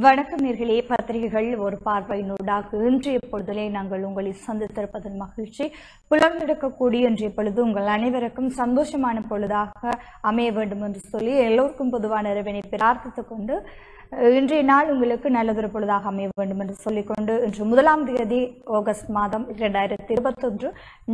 வணக்கம் நேர்களே. பத்திரிகைகள் ஒரு பார்வையினூடாக இன்றைய பொழுதிலே நாங்கள் உங்களை சந்தித்திருப்பதன் மகிழ்ச்சி. புலர்ந்தெடுக்கக்கூடிய இன்றைய பொழுது உங்கள் அனைவருக்கும் சந்தோஷமான பொழுதாக அமைய வேண்டும் என்று சொல்லி எல்லோருக்கும் பொதுவான இறைவனை பிரார்த்தித்துக் கொண்டு இன்றைய நாள் உங்களுக்கு நல்லதொரு பொழுதாக அமைய வேண்டும் என்று சொல்லிக்கொண்டு இன்று முதலாம் தேதி ஆகஸ்ட் மாதம் இரண்டாயிரத்தி இருபத்தொன்று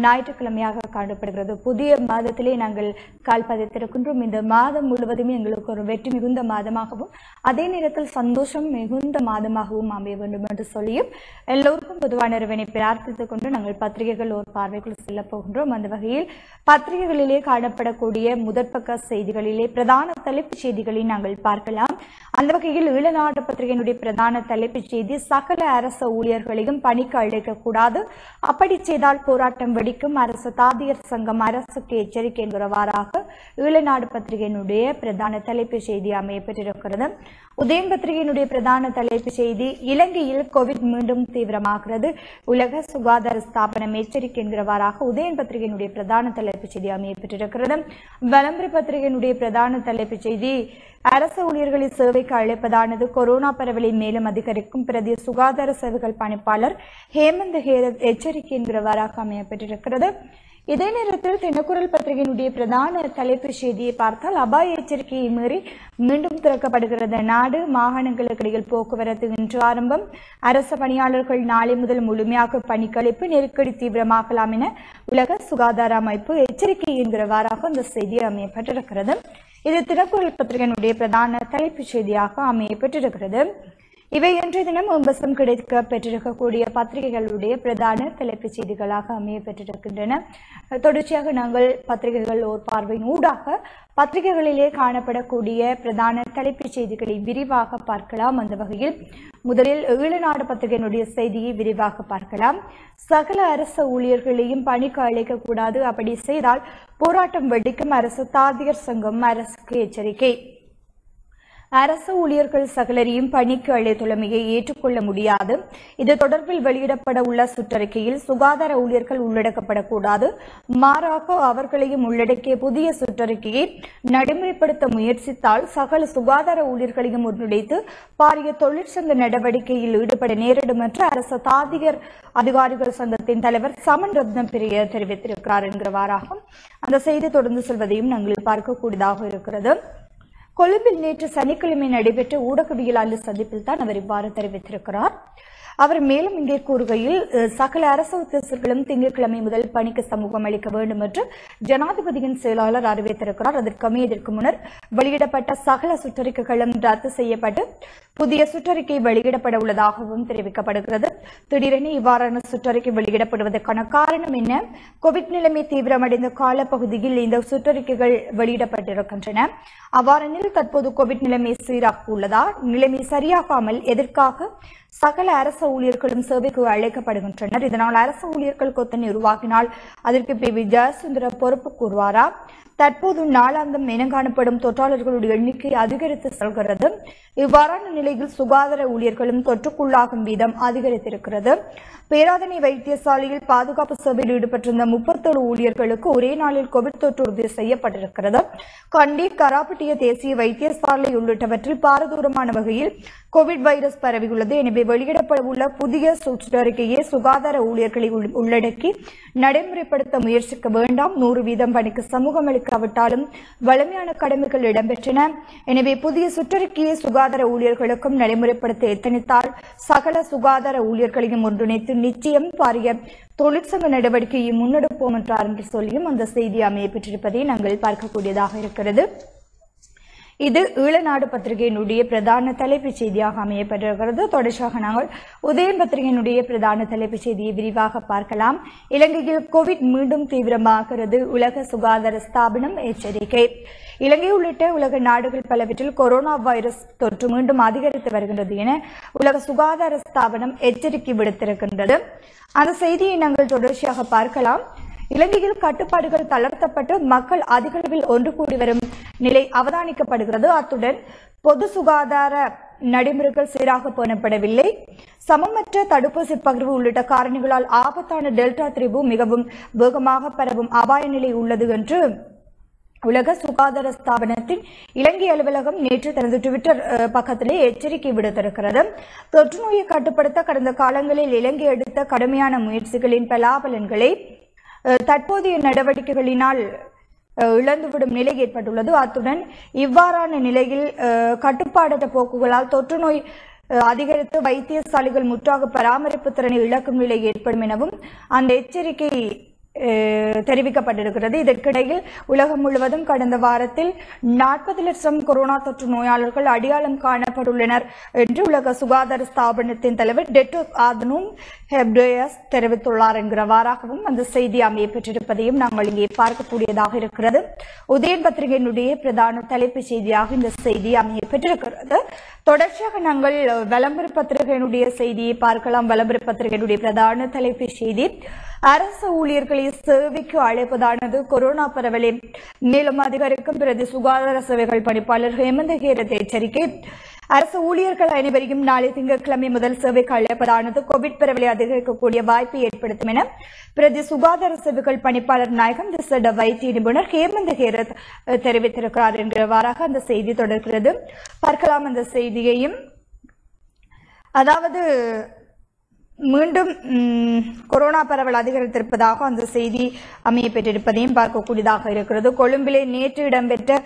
ஞாயிற்றுக்கிழமையாக காணப்படுகிறது. புதிய மாதத்திலே நாங்கள் கால் பதித்திருக்கின்றோம். இந்த மாதம் முழுவதுமே எங்களுக்கு ஒரு வெற்றி மிகுந்த மாதமாகவும் அதே நேரத்தில் சந்தோஷம் மிகுந்த மாதமாகவும் அமைய வேண்டும் என்று சொல்லியும் எல்லோருக்கும் பொதுவான இறைவனை பிரார்த்தித்துக் கொண்டு நாங்கள் பத்திரிகைகள் ஒரு பார்வைக்குள் செல்ல போகின்றோம். அந்த வகையில் பத்திரிகைகளிலே காணப்படக்கூடிய முதற்பக்க செய்திகளிலே பிரதான தலைப்புச் செய்திகளை நாங்கள் பார்க்கலாம். அந்த வகையில் ஈழநாடு பத்திரிகையினுடைய பிரதான தலைப்புச் செய்தி சகல அரச ஊழியர்களையும் பணிக்கு அழைக்க கூடாது. அப்படி செய்தால் போராட்டம் வெடிக்கும். அரசு தாதியர் சங்கம் அரசுக்கு எச்சரிக்கை என்கிறவாறாக ஈழநாடு பத்திரிகையினுடைய பிரதான தலைப்புச் செய்தி அமையப்பெற்றிருக்கிறது உதயம் பத்திரிகையினுடைய பிரதான தலைப்புச் செய்தி இலங்கையில் கோவிட் மீண்டும் தீவிரமாகிறது. உலக சுகாதார ஸ்தாபனம் எச்சரிக்கை என்கிறவாறாக உதயன் பத்திரிகையினுடைய பிரதான தலைப்புச் செய்தி அமைய பெற்றிருக்கிறது பத்திரிகையினுடைய பிரதான தலைப்புச் செய்தி அரசு ஊழியர்களின் சேவைக்கு அழைப்பதானது கொரோனா பரவலை மேலும் அதிகரிக்கும் பிரதி சுகாதார சேவைகள் பணிப்பாளர் ஹேமந்த் ஹேரத் எச்சரிக்கை என்கிறவாறாக அமையப்பட்டிருக்கிறது. இதே நேரத்தில் தினக்குரல் பத்திரிகையினுடைய பிரதான தலைப்பு செய்தியை பார்த்தால் அபாய எச்சரிக்கையை மீறி மீண்டும் திறக்கப்படுகிறது. நாடு மாகாணங்களுக்கு இடையில் போக்குவரத்து இன்று ஆரம்பம். அரசு பணியாளர்கள் நாளை முதல் முழுமையாக பணிக்கழிப்பு நெருக்கடி தீவிரமாகலாம் என உலக சுகாதார அமைப்பு எச்சரிக்கை என்கிறவாறாக அந்த செய்தி அமையப்பட்டிருக்கிறது. இது திருக்குறள் பத்திரிகையினுடைய பிரதான தலைப்புச் செய்தியாக அமையப்பட்டிருக்கிறது இவை இன்றைய தினம் உம்பசம் கிடைக்க பெற்றிருக்கக்கூடிய பத்திரிகைகளுடைய பிரதான தலைப்புச் செய்திகளாக அமைய பெற்றிருக்கின்றன. தொடர்ச்சியாக நாங்கள் பத்திரிகைகள் ஓர் பார்வையின் ஊடாக பத்திரிகைகளிலே காணப்படக்கூடிய பிரதான தலைப்புச் செய்திகளை விரிவாக பார்க்கலாம். அந்த வகையில் முதலில் ஈழநாடு பத்திரிகையினுடைய செய்தியை விரிவாக பார்க்கலாம். சகல அரசு ஊழியர்களையும் பணிக்கு அழைக்கக்கூடாது அப்படி செய்தால் போராட்டம் வெடிக்கும். அரசு தாதியர் சங்கம் அரசுக்கு எச்சரிக்கை. அரசு ஊழியர்கள் சகலரையும் பணிக்கு அழைத்துள்ளமையை ஏற்றுக்கொள்ள முடியாது. இது தொடர்பில் வெளியிடப்பட உள்ள சுற்றறிக்கையில் சுகாதார ஊழியர்கள் உள்ளடக்கப்படக்கூடாது. மாறாக அவர்களையும் உள்ளடக்கிய புதிய சுற்றறிக்கையை நடைமுறைப்படுத்த முயற்சித்தால் சகல சுகாதார ஊழியர்களையும் ஒன்றிணைத்து பாரிய தொழிற்சங்க நடவடிக்கையில் ஈடுபட நேரிடும் என்று அரசு தாதிகர் அதிகாரிகள் சங்கத்தின் தலைவர் சமன் ரத்னம் பிரிய தெரிவித்திருக்கிறார் என்கிறவாறாகும். அந்த செய்தி தொடர்ந்து செல்வதையும் நாங்கள் பார்க்கக்கூடியதாக இருக்கிறது. கொழும்பில் நேற்று சனிக்கிழமை நடைபெற்ற ஊடகவியலாளர் சந்திப்பில் தான் அவர் இவ்வாறு தெரிவித்திருக்கிறார். அவர் மேலும் இங்கே கூறுகையில் சகல அரசு உத்தியோகர்களும் திங்கட்கிழமை முதல் பணிக்கு சமூகம் அளிக்க வேண்டும் என்று ஜனாதிபதியின் செயலாளர் அறிவித்திருக்கிறார். அதற்கமே இதற்கு முன்னர் வெளியிடப்பட்ட சகல சுற்றறிக்கைகளும் ரத்து செய்யப்பட்டு புதிய சுற்றறிக்கை வெளியிடப்பட உள்ளதாகவும் தெரிவிக்கப்படுகிறது. திடீரென இவ்வாறான சுற்றறிக்கை வெளியிடப்படுவதற்கான காரணம் என்ன? கோவிட் நிலைமை தீவிரமடைந்த காலப்பகுதியில் இந்த சுற்றறிக்கைகள் வெளியிடப்பட்டிருக்கின்றன. அவ்வாறெனில் தற்போது கோவிட் நிலைமை சீராக உள்ளதா? நிலைமை சரியாகாமல் எதற்காக? சகல அரசு ஊழியர்களும் சேவைக்கு அழைக்கப்படுகின்றனர். இதனால் அரசு ஊழியர்கள் கொத்தனை உருவாக்கினால் அதற்கு பி. வி. ஜெயசுந்தர பொறுப்பு கூறுவாரா? தற்போது நாளாந்தம் இனங்காணப்படும் தொற்றாளர்களுடைய எண்ணிக்கை அதிகரித்து செல்கிறது. இவ்வாறான நிலையில் சுகாதார ஊழியர்களும் தொற்றுக்குள்ளாகும் வீதம் அதிகரித்திருக்கிறது. பேராதனை வைத்தியசாலையில் பாதுகாப்பு சேவையில் ஈடுபட்டிருந்த முப்பத்தேழு ஊழியர்களுக்கு ஒரே நாளில் கோவிட் தொற்று உறுதி செய்யப்பட்டிருக்கிறது. கண்டி கராப்பட்டிய தேசிய வைத்தியசாலை உள்ளிட்டவற்றில் பாரதூரமான வகையில் கோவிட் வைரஸ் பரவியுள்ளது. எனவே வெளியிடப்பட உள்ள புதிய சுற்றறிக்கையை சுகாதார ஊழியர்களை உள்- உள்ளடக்கி நடைமுறைப்படுத்த முயற்சிக்க வேண்டாம். நூறு வீதம் பணிக்கு சமூகம் அளிக்காவிட்டாலும் வலிமையான கடமைகள் இடம்பெற்றன. எனவே புதிய சுற்றறிக்கையை சுகாதார ஊழியர்களுக்கும் நடைமுறைப்படுத்த எத்தனித்தால் சகல சுகாதார ஊழியர்களையும் ஒன்றிணைத்து நிச்சயம் பாரிய தொழிற்சங்க நடவடிக்கையை முன்னெடுப்போம் என்றார் என்று சொல்லியும் அந்த செய்தி அமைய பெற்றிருப்பதை நாங்கள் பார்க்கக்கூடியதாக இருக்கிறது. இது ஈழநாடு பத்திரிகையினுடைய பிரதான தலைப்புச் செய்தியாக அமையப்பட்டிருக்கிறது. தொடர்ச்சியாக நாங்கள் உதயம் பத்திரிகையினுடைய பிரதான தலைப்புச் செய்தியை விரிவாக பார்க்கலாம். இலங்கையில் கோவிட் மீண்டும் தீவிரமாகிறது. உலக சுகாதார ஸ்தாபனம் எச்சரிக்கை. இலங்கை உள்ளிட்ட உலக நாடுகள் பலவற்றில் கொரோனா வைரஸ் தொற்று மீண்டும் அதிகரித்து வருகின்றது என உலக சுகாதார ஸ்தாபனம் எச்சரிக்கை விடுத்திருக்கின்றது. அந்த செய்தியை நாங்கள் தொடர்ச்சியாக பார்க்கலாம். இலங்கையில் கட்டுப்பாடுகள் தளர்த்தப்பட்டு மக்கள் அதிக அளவில் ஒன்று கூடி வரும் நிலை அவதானிக்கப்படுகிறது. அத்துடன் பொது சுகாதார நடைமுறைகள் சீராக பேணப்படவில்லை. சமமற்ற தடுப்பூசி பகிர்வு உள்ளிட்ட காரணிகளால் ஆபத்தான டெல்டா திரிபு மிகவும் வேகமாக பரவும் அபாய நிலை உள்ளது என்று உலக சுகாதார ஸ்தாபனத்தின் இலங்கை அலுவலகம் நேற்று தனது டுவிட்டர் பக்கத்திலே எச்சரிக்கை விடுத்திருக்கிறது. தொற்று நோயை கட்டுப்படுத்த கடந்த காலங்களில் இலங்கை எடுத்த கடுமையான முயற்சிகளின் பலாபலன்களை தற்போதைய நடவடிக்கைகளினால் அஹ், இழந்துவிடும் நிலை ஏற்பட்டுள்ளது. அத்துடன் இவ்வாறான நிலையில் கட்டுப்பாடற்ற போக்குகளால் தொற்று நோய் அஹ், அதிகரித்து வைத்தியசாலைகள் முற்றாக பராமரிப்பு திறனை இழக்கும் நிலை ஏற்படும் எனவும் அந்த எச்சரிக்கை தெரிவிக்கப்பட்டிருக்கிறது. இதற்கிடையில் உலகம் முழுவதும் கடந்த வாரத்தில் நாற்பது லட்சம் கொரோனா தொற்று நோயாளர்கள் அடையாளம் காணப்பட்டுள்ளனர் என்று உலக சுகாதார ஸ்தாபனத்தின் தலைவர் டெட்டோஸ் ஆதனும் ஹெப்டேயஸ் தெரிவித்துள்ளார் என்கிறவாறாகவும் அந்த செய்தி அமைய பெற்றிருப்பதையும் நாங்கள் இங்கே பார்க்கக்கூடியதாக இருக்கிறது. உதயன் பத்திரிகையினுடைய பிரதான தலைப்புச் செய்தியாக இந்த செய்தி அமைய பெற்றிருக்கிறது தொடர்ச்சியாக நாங்கள் விளம்பர பத்திரிகையினுடைய செய்தியை பார்க்கலாம். விளம்பர பத்திரிகையினுடைய பிரதான தலைப்புச் செய்தி அரசு ஊழியர்களை சேவைக்கு அழைப்பதானது கொரோனா பரவலை மேலும் அதிகரிக்கும் பிரதி சுகாதார சேவைகள் பணிப்பாளர் ஹேமந்த ஹேரத் எச்சரிக்கை. அரசு ஊழியர்கள் அனைவரையும் நாளை திங்கட்கிழமை முதல் சேவைக்கு அழைப்பதானது கோவிட் பரவலை அதிகரிக்கக்கூடிய வாய்ப்பை ஏற்படுத்தும் என பிரதி சுகாதார சேவைகள் பணிப்பாளர் நாயகம் விசேட வைத்திய நிபுணர் ஹேமந்த ஹேரத் தெரிவித்திருக்கிறார். என்றவாறாக அந்த செய்தி தொடர்கிறது. பார்க்கலாம் அந்த செய்தியையும். அதாவது மீண்டும் கொரோனா பரவல் அதிகரித்திருப்பதாக அந்த செய்தி அமைய பெற்றிருப்பதையும் பார்க்கக்கூடியதாக இருக்கிறது. கொழும்பிலே நேற்று இடம்பெற்ற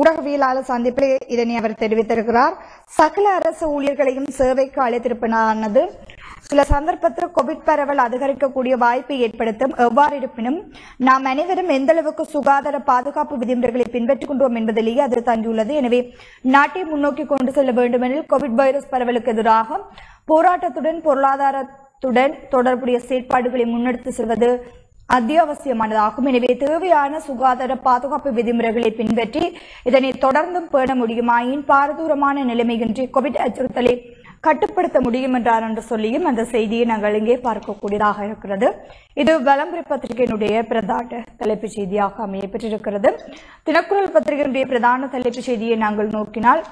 ஊடகவியலாளர் சந்திப்பில் இதனை அவர் தெரிவித்திருக்கிறார். சகல அரசு ஊழியர்களையும் சேவைக்கு அழைத்திருப்பதானது சில சந்தர்ப்பத்தில் கோவிட் பரவல் அதிகரிக்கக்கூடிய வாய்ப்பை ஏற்படுத்தும். எவ்வாறு இருப்பினும் நாம் அனைவரும் எந்த அளவுக்கு சுகாதார பாதுகாப்பு விதிமுறைகளை பின்பற்றிக் கொண்டோம் என்பதிலேயே அது தங்கியுள்ளது. எனவே நாட்டை முன்னோக்கி கொண்டு செல்ல வேண்டுமெனில் கோவிட் வைரஸ் பரவலுக்கு எதிராக போராட்டத்துடன் பொருளாதாரத்துடன் தொடர்புடைய செயற்பாடுகளை முன்னெடுத்து செல்வது அத்தியாவசியமானதாகும். எனவே தேவையான சுகாதார பாதுகாப்பு விதிமுறைகளை பின்பற்றி இதனை தொடர்ந்தும் பேண முடியுமாயின் பாரதூரமான நிலைமையின்றி கோவிட் அச்சுறுத்தலை கட்டுப்படுத்த முடியும் என்றார் என்று சொல்லியும் அந்த செய்தியை நாங்கள் இங்கே பார்க்கக்கூடியதாக இருக்கிறது. இது விளம்பர பத்திரிகையினுடைய பிரதான தலைப்புச் செய்தியாக அமையப்பெற்றிருக்கிறது தினக்குரல் பத்திரிகையினுடைய பிரதான தலைப்புச் செய்தியை நாங்கள் நோக்கினால்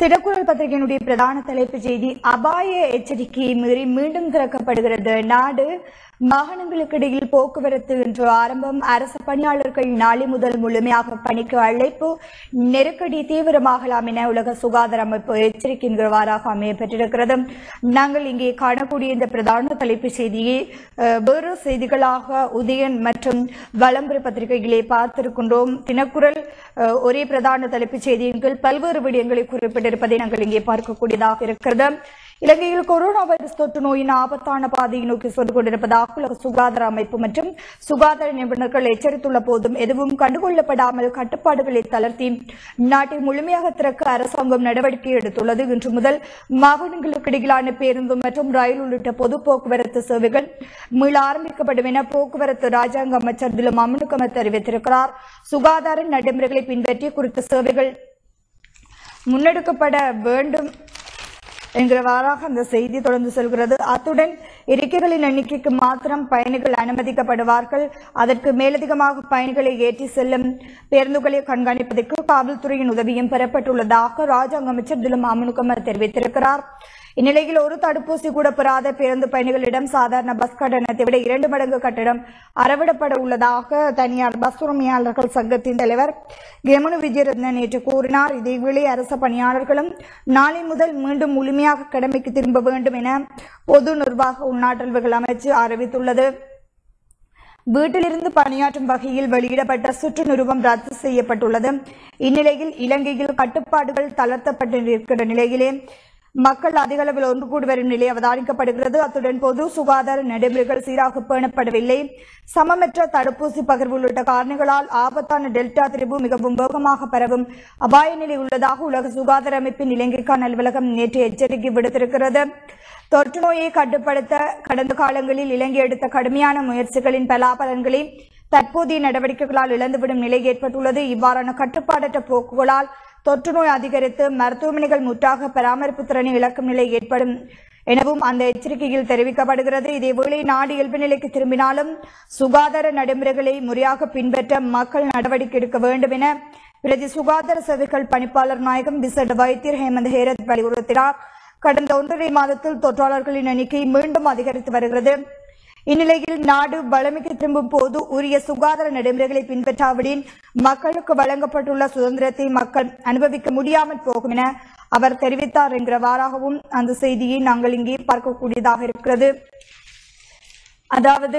தினக்குரல் பத்திரிகையினுடைய பிரதான தலைப்பு செய்தி அபாய எச்சரிக்கையை மீறி மீண்டும் திறக்கப்படுகிறது. நாடு மாகாணங்களுக்கு இடையில் போக்குவரத்து இன்று ஆரம்பம். அரசு பணியாளர்கள் நாளை முதல் முழுமையாக பணிக்கு அழைப்பு. நெருக்கடி தீவிரமாகலாம் என உலக சுகாதார அமைப்பு எச்சரிக்கைங்கிறவாறாக அமையப்பெற்றிருக்கிறது நாங்கள் இங்கே காணக்கூடிய இந்த பிரதான தலைப்பு செய்தியை அஹ், வேறு செய்திகளாக உதயன் மற்றும் வலம்புரி பத்திரிகைகளை பார்த்திருக்கின்றோம். தினக்குரல் அஹ், ஒரே பிரதான தலைப்புச் செய்தியின் கீழ் பல்வேறு விடயங்களை குறிப்பிட்டிருப்பதை நாங்கள் இங்கே பார்க்கக்கூடியதாக இருக்கிறது. இலங்கையில் கொரோனா வைரஸ் தொற்று நோயின் ஆபத்தான பாதையை நோக்கி சென்று கொண்டிருப்பதாக உலக சுகாதார அமைப்பு மற்றும் சுகாதார நிபுணர்கள் எச்சரித்துள்ள போதும் எதுவும் கண்டுகொள்ளப்படாமல் கட்டுப்பாடுகளை தளர்த்தி நாட்டை முழுமையாக திறக்க அரசாங்கம் நடவடிக்கை எடுத்துள்ளது. இன்று முதல் மாவட்டங்களுக்கு இடையிலான பேருந்து மற்றும் ரயில் உள்ளிட்ட பொது போக்குவரத்து சேவைகள் மீள ஆரம்பிக்கப்படும் என போக்குவரத்து ராஜாங்க அமைச்சர் திலும் அமனுக்கம தெரிவித்திருக்கிறார். சுகாதார நடைமுறைகளை பின்பற்றி குறித்த சேவைகள் முன்னெடுக்கப்பட வேண்டும். என்கிறவாறாக அந்த செய்தி தொடர்ந்து செல்கிறது. அத்துடன் இருக்கைகளின் எண்ணிக்கைக்கு மாத்திரம் பயணிகள் அனுமதிக்கப்படுவார்கள். அதற்கு மேலதிகமாக பயணிகளை ஏற்றி செல்லும் பேருந்துகளை கண்காணிப்பதற்கு காவல்துறையின் உதவியும் பெறப்பட்டுள்ளதாக ராஜாங்க அமைச்சர் திலும் அமனுக்கமர் தெரிவித்திருக்கிறார். இந்நிலையில் ஒரு தடுப்பூசி கூட பெறாத பேருந்து பயணிகளிடம் சாதாரண பஸ் கட்டணத்தை விட இரண்டு மடங்கு கட்டணம் அறவிடப்பட உள்ளதாக தனியார் பஸ் உரிமையாளர்கள் சங்கத்தின் தலைவர் கெமனு விஜயரத்ன நேற்று கூறினார். இதேவேளை அரசு பணியாளர்களும் நாளை முதல் மீண்டும் முழுமையாக கடமைக்கு திரும்ப வேண்டும் என பொது நிர்வாக உள்நாட்டல்வுகள் அமைச்சு அறிவித்துள்ளது. வீட்டிலிருந்து பணியாற்றும் வகையில் வெளியிடப்பட்ட சுற்று நிறுவம் ரத்து செய்யப்பட்டுள்ளது. இந்நிலையில் இலங்கையில் கட்டுப்பாடுகள் தளர்த்தப்பட்டிருக்கிற நிலையிலே மக்கள் அதிக அளவில் ஒன்று கூடி வரும் நிலை அவதானிக்கப்படுகிறது. அத்துடன் பொது சுகாதார நடைமுறைகள் சீராக பேணப்படவில்லை. சமமற்ற தடுப்பூசி பகிர்வு உள்ளிட்ட காரணங்களால் ஆபத்தான டெல்டா திரிபு மிகவும் வேகமாக பரவும் அபாய நிலை உள்ளதாக உலக சுகாதார அமைப்பின் இலங்கைக்கான அலுவலகம் நேற்று எச்சரிக்கை விடுத்திருக்கிறது. தொற்று நோயை கட்டுப்படுத்த கடந்த காலங்களில் இலங்கை எடுத்த கடுமையான முயற்சிகளின் பலாபலன்களை தற்போதைய நடவடிக்கைகளால் இழந்துவிடும் நிலை ஏற்பட்டுள்ளது. இவ்வாறான கட்டுப்பாடற்ற போக்குகளால் தொற்று நோய் அதிகரித்து மருத்துவமனைகள் முற்றாக பராமரிப்பு திறனை இழக்கும் நிலை ஏற்படும் எனவும் அந்த எச்சரிக்கையில் தெரிவிக்கப்படுகிறது. இதேவேளை நாடு இயல்பு நிலைக்கு திரும்பினாலும் சுகாதார நடைமுறைகளை முறையாக பின்பற்ற மக்கள் நடவடிக்கை எடுக்க வேண்டும் என பிரதி சுகாதார சேவைகள் பணிப்பாளர் நாயகம் விசட் வைத்தியர் ஹேமந்த் ஹேரத் வலியுறுத்தினார். கடந்த ஒன்றரை மாதத்தில் தொற்றாளர்களின் எண்ணிக்கை மீண்டும் அதிகரித்து வருகிறது. இந்நிலையில் நாடு வளமைக்கு திரும்பும் போது உரிய சுகாதார நடைமுறைகளை பின்பற்றாவிடின் மக்களுக்கு வழங்கப்பட்டுள்ள சுதந்திரத்தை மக்கள் அனுபவிக்க முடியாமல் போகும் என அவர் தெரிவித்தார் என்கிறவாறாகவும் அந்த செய்தியை நாங்கள் இங்கே பார்க்கக்கூடியதாக இருக்கிறது. அதாவது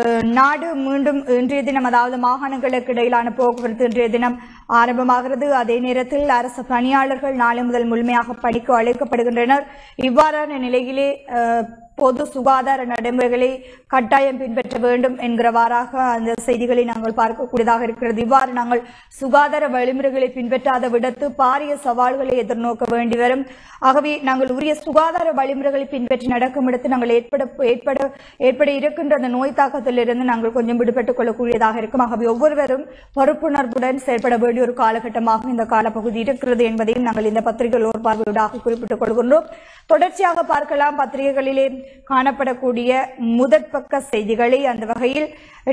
அஹ், நாடு மீண்டும் இன்றைய தினம் அதாவது மாகாணங்களுக்கு இடையிலான போக்குவரத்து இன்றைய தினம் ஆரம்பமாகிறது. அதே நேரத்தில் அரசு பணியாளர்கள் நாளை முதல் முழுமையாக பணிக்கு அழைக்கப்படுகின்றனர். இவ்வாறான நிலையிலே பொது சுகாதார நடைமுறைகளை கட்டாயம் பின்பற்ற வேண்டும் என்கிறவாறாக அந்த செய்திகளை நாங்கள் பார்க்கக்கூடியதாக இருக்கிறது. இவ்வாறு நாங்கள் சுகாதார வழிமுறைகளை பின்பற்றாத விடத்து பாரிய சவால்களை எதிர்நோக்க வேண்டி வரும். ஆகவே நாங்கள் உரிய சுகாதார வழிமுறைகளை பின்பற்றி நடக்கும் இடத்து நாங்கள் ஏற்பட ஏற்பட ஏற்பட இருக்கின்ற அந்த நோய் தாக்கத்திலிருந்து நாங்கள் கொஞ்சம் விடுபட்டுக் கொள்ளக்கூடியதாக இருக்கும். ஆகவே ஒவ்வொருவரும் பொறுப்புணர்வுடன் செயல்பட வேண்டிய ஒரு காலகட்டமாக இந்த காலப்பகுதி இருக்கிறது என்பதையும் நாங்கள் இந்த பத்திரிகையில் ஒரு பார்வையிடாக குறிப்பிட்டுக் கொள்கின்றோம். தொடர்ச்சியாக பார்க்கலாம் பத்திரிகைகளிலே காணப்படக்கூடிய முதற்பக்க செய்திகளை அந்த வகையில்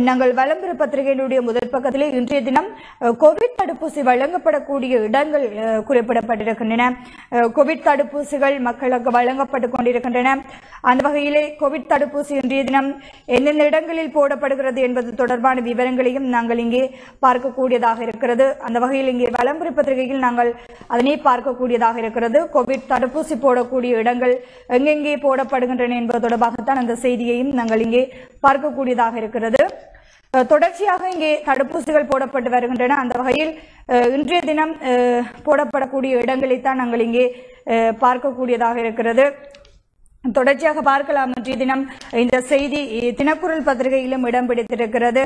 நாங்கள் விளம்பர பத்திரிகையினுடைய முதல் பக்கத்திலே இன்றைய தினம் கோவிட் தடுப்பூசி வழங்கப்படக்கூடிய இடங்கள் குறிப்பிடப்பட்டிருக்கின்றன. கோவிட் தடுப்பூசிகள் மக்களுக்கு வழங்கப்பட்டுக் கொண்டிருக்கின்றன. அந்த வகையிலே கோவிட் தடுப்பூசி இன்றைய தினம் எந்தெந்த இடங்களில் போடப்படுகிறது என்பது தொடர்பான விவரங்களையும் நாங்கள் இங்கே பார்க்கக்கூடியதாக இருக்கிறது. அந்த வகையில் இங்கே விளம்பர பத்திரிகையில் நாங்கள் அதனை பார்க்கக்கூடியதாக இருக்கிறது. கோவிட் தடுப்பூசி போடக்கூடிய இடங்கள் எங்கெங்கே போடப்படுகின்றன என்பது தொடர்பாகத்தான் அந்த செய்தியையும் நாங்கள் இங்கே பார்க்கக்கூடியதாக இருக்கிறது. தொடர்ச்சியாக இங்கே தடுப்பூசிகள் போடப்பட்டு வருகின்றன. அந்த வகையில் இன்றைய தினம் போடப்படக்கூடிய இடங்களைத்தான் நாங்கள் இங்கே பார்க்கக்கூடியதாக இருக்கிறது. தொடர்ச்சியாக பார்க்கலாம். இன்றைய தினம் இந்த செய்தி தினக்குரல் பத்திரிகையிலும் இடம் பிடித்திருக்கிறது.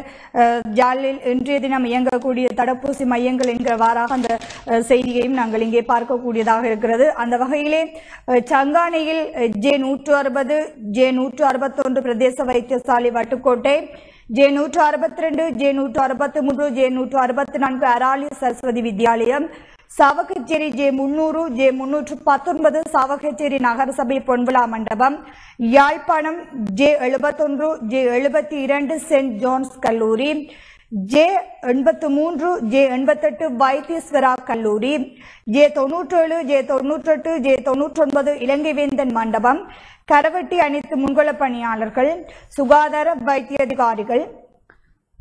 ஜாலில் இன்றைய தினம் இயங்கக்கூடிய தடுப்பூசி மையங்கள் என்கிறவாறாக அந்த செய்தியையும் நாங்கள் இங்கே பார்க்கக்கூடியதாக இருக்கிறது. அந்த வகையிலே சங்கானையில் ஜே நூற்று அறுபது ஜே நூற்று அறுபத்தொன்று பிரதேச வைத்தியசாலை வட்டுக்கோட்டை ஜே நூற்று அறுபத்தி ரெண்டு ஜே நூற்று அறுபத்தி மூன்று ஜே நூற்று அறுபத்தி நான்கு அராலி சரஸ்வதி வித்யாலயம் சாவகச்சேரி ஜே முன்னூறு ஜே முன்னூற்று பத்தொன்பது சாவகச்சேரி நகரசபை பொன்விழா மண்டபம் யாழ்ப்பாணம் ஜே எழுபத்தொன்று ஜே எழுபத்தி இரண்டு சென்ட் ஜோன்ஸ் கல்லூரி ஜே எண்பத்து மூன்று ஜே எண்பத்தெட்டு வைத்தீஸ்வரா கல்லூரி ஜே தொன்னூற்றேழு ஜே தொன்னூற்றெட்டு ஜே தொன்னூற்றொன்பது இலங்கை வேந்தன் மண்டபம் கரவெட்டி அனைத்து முன்கள பணியாளர்கள் சுகாதார வைத்திய அதிகாரிகள்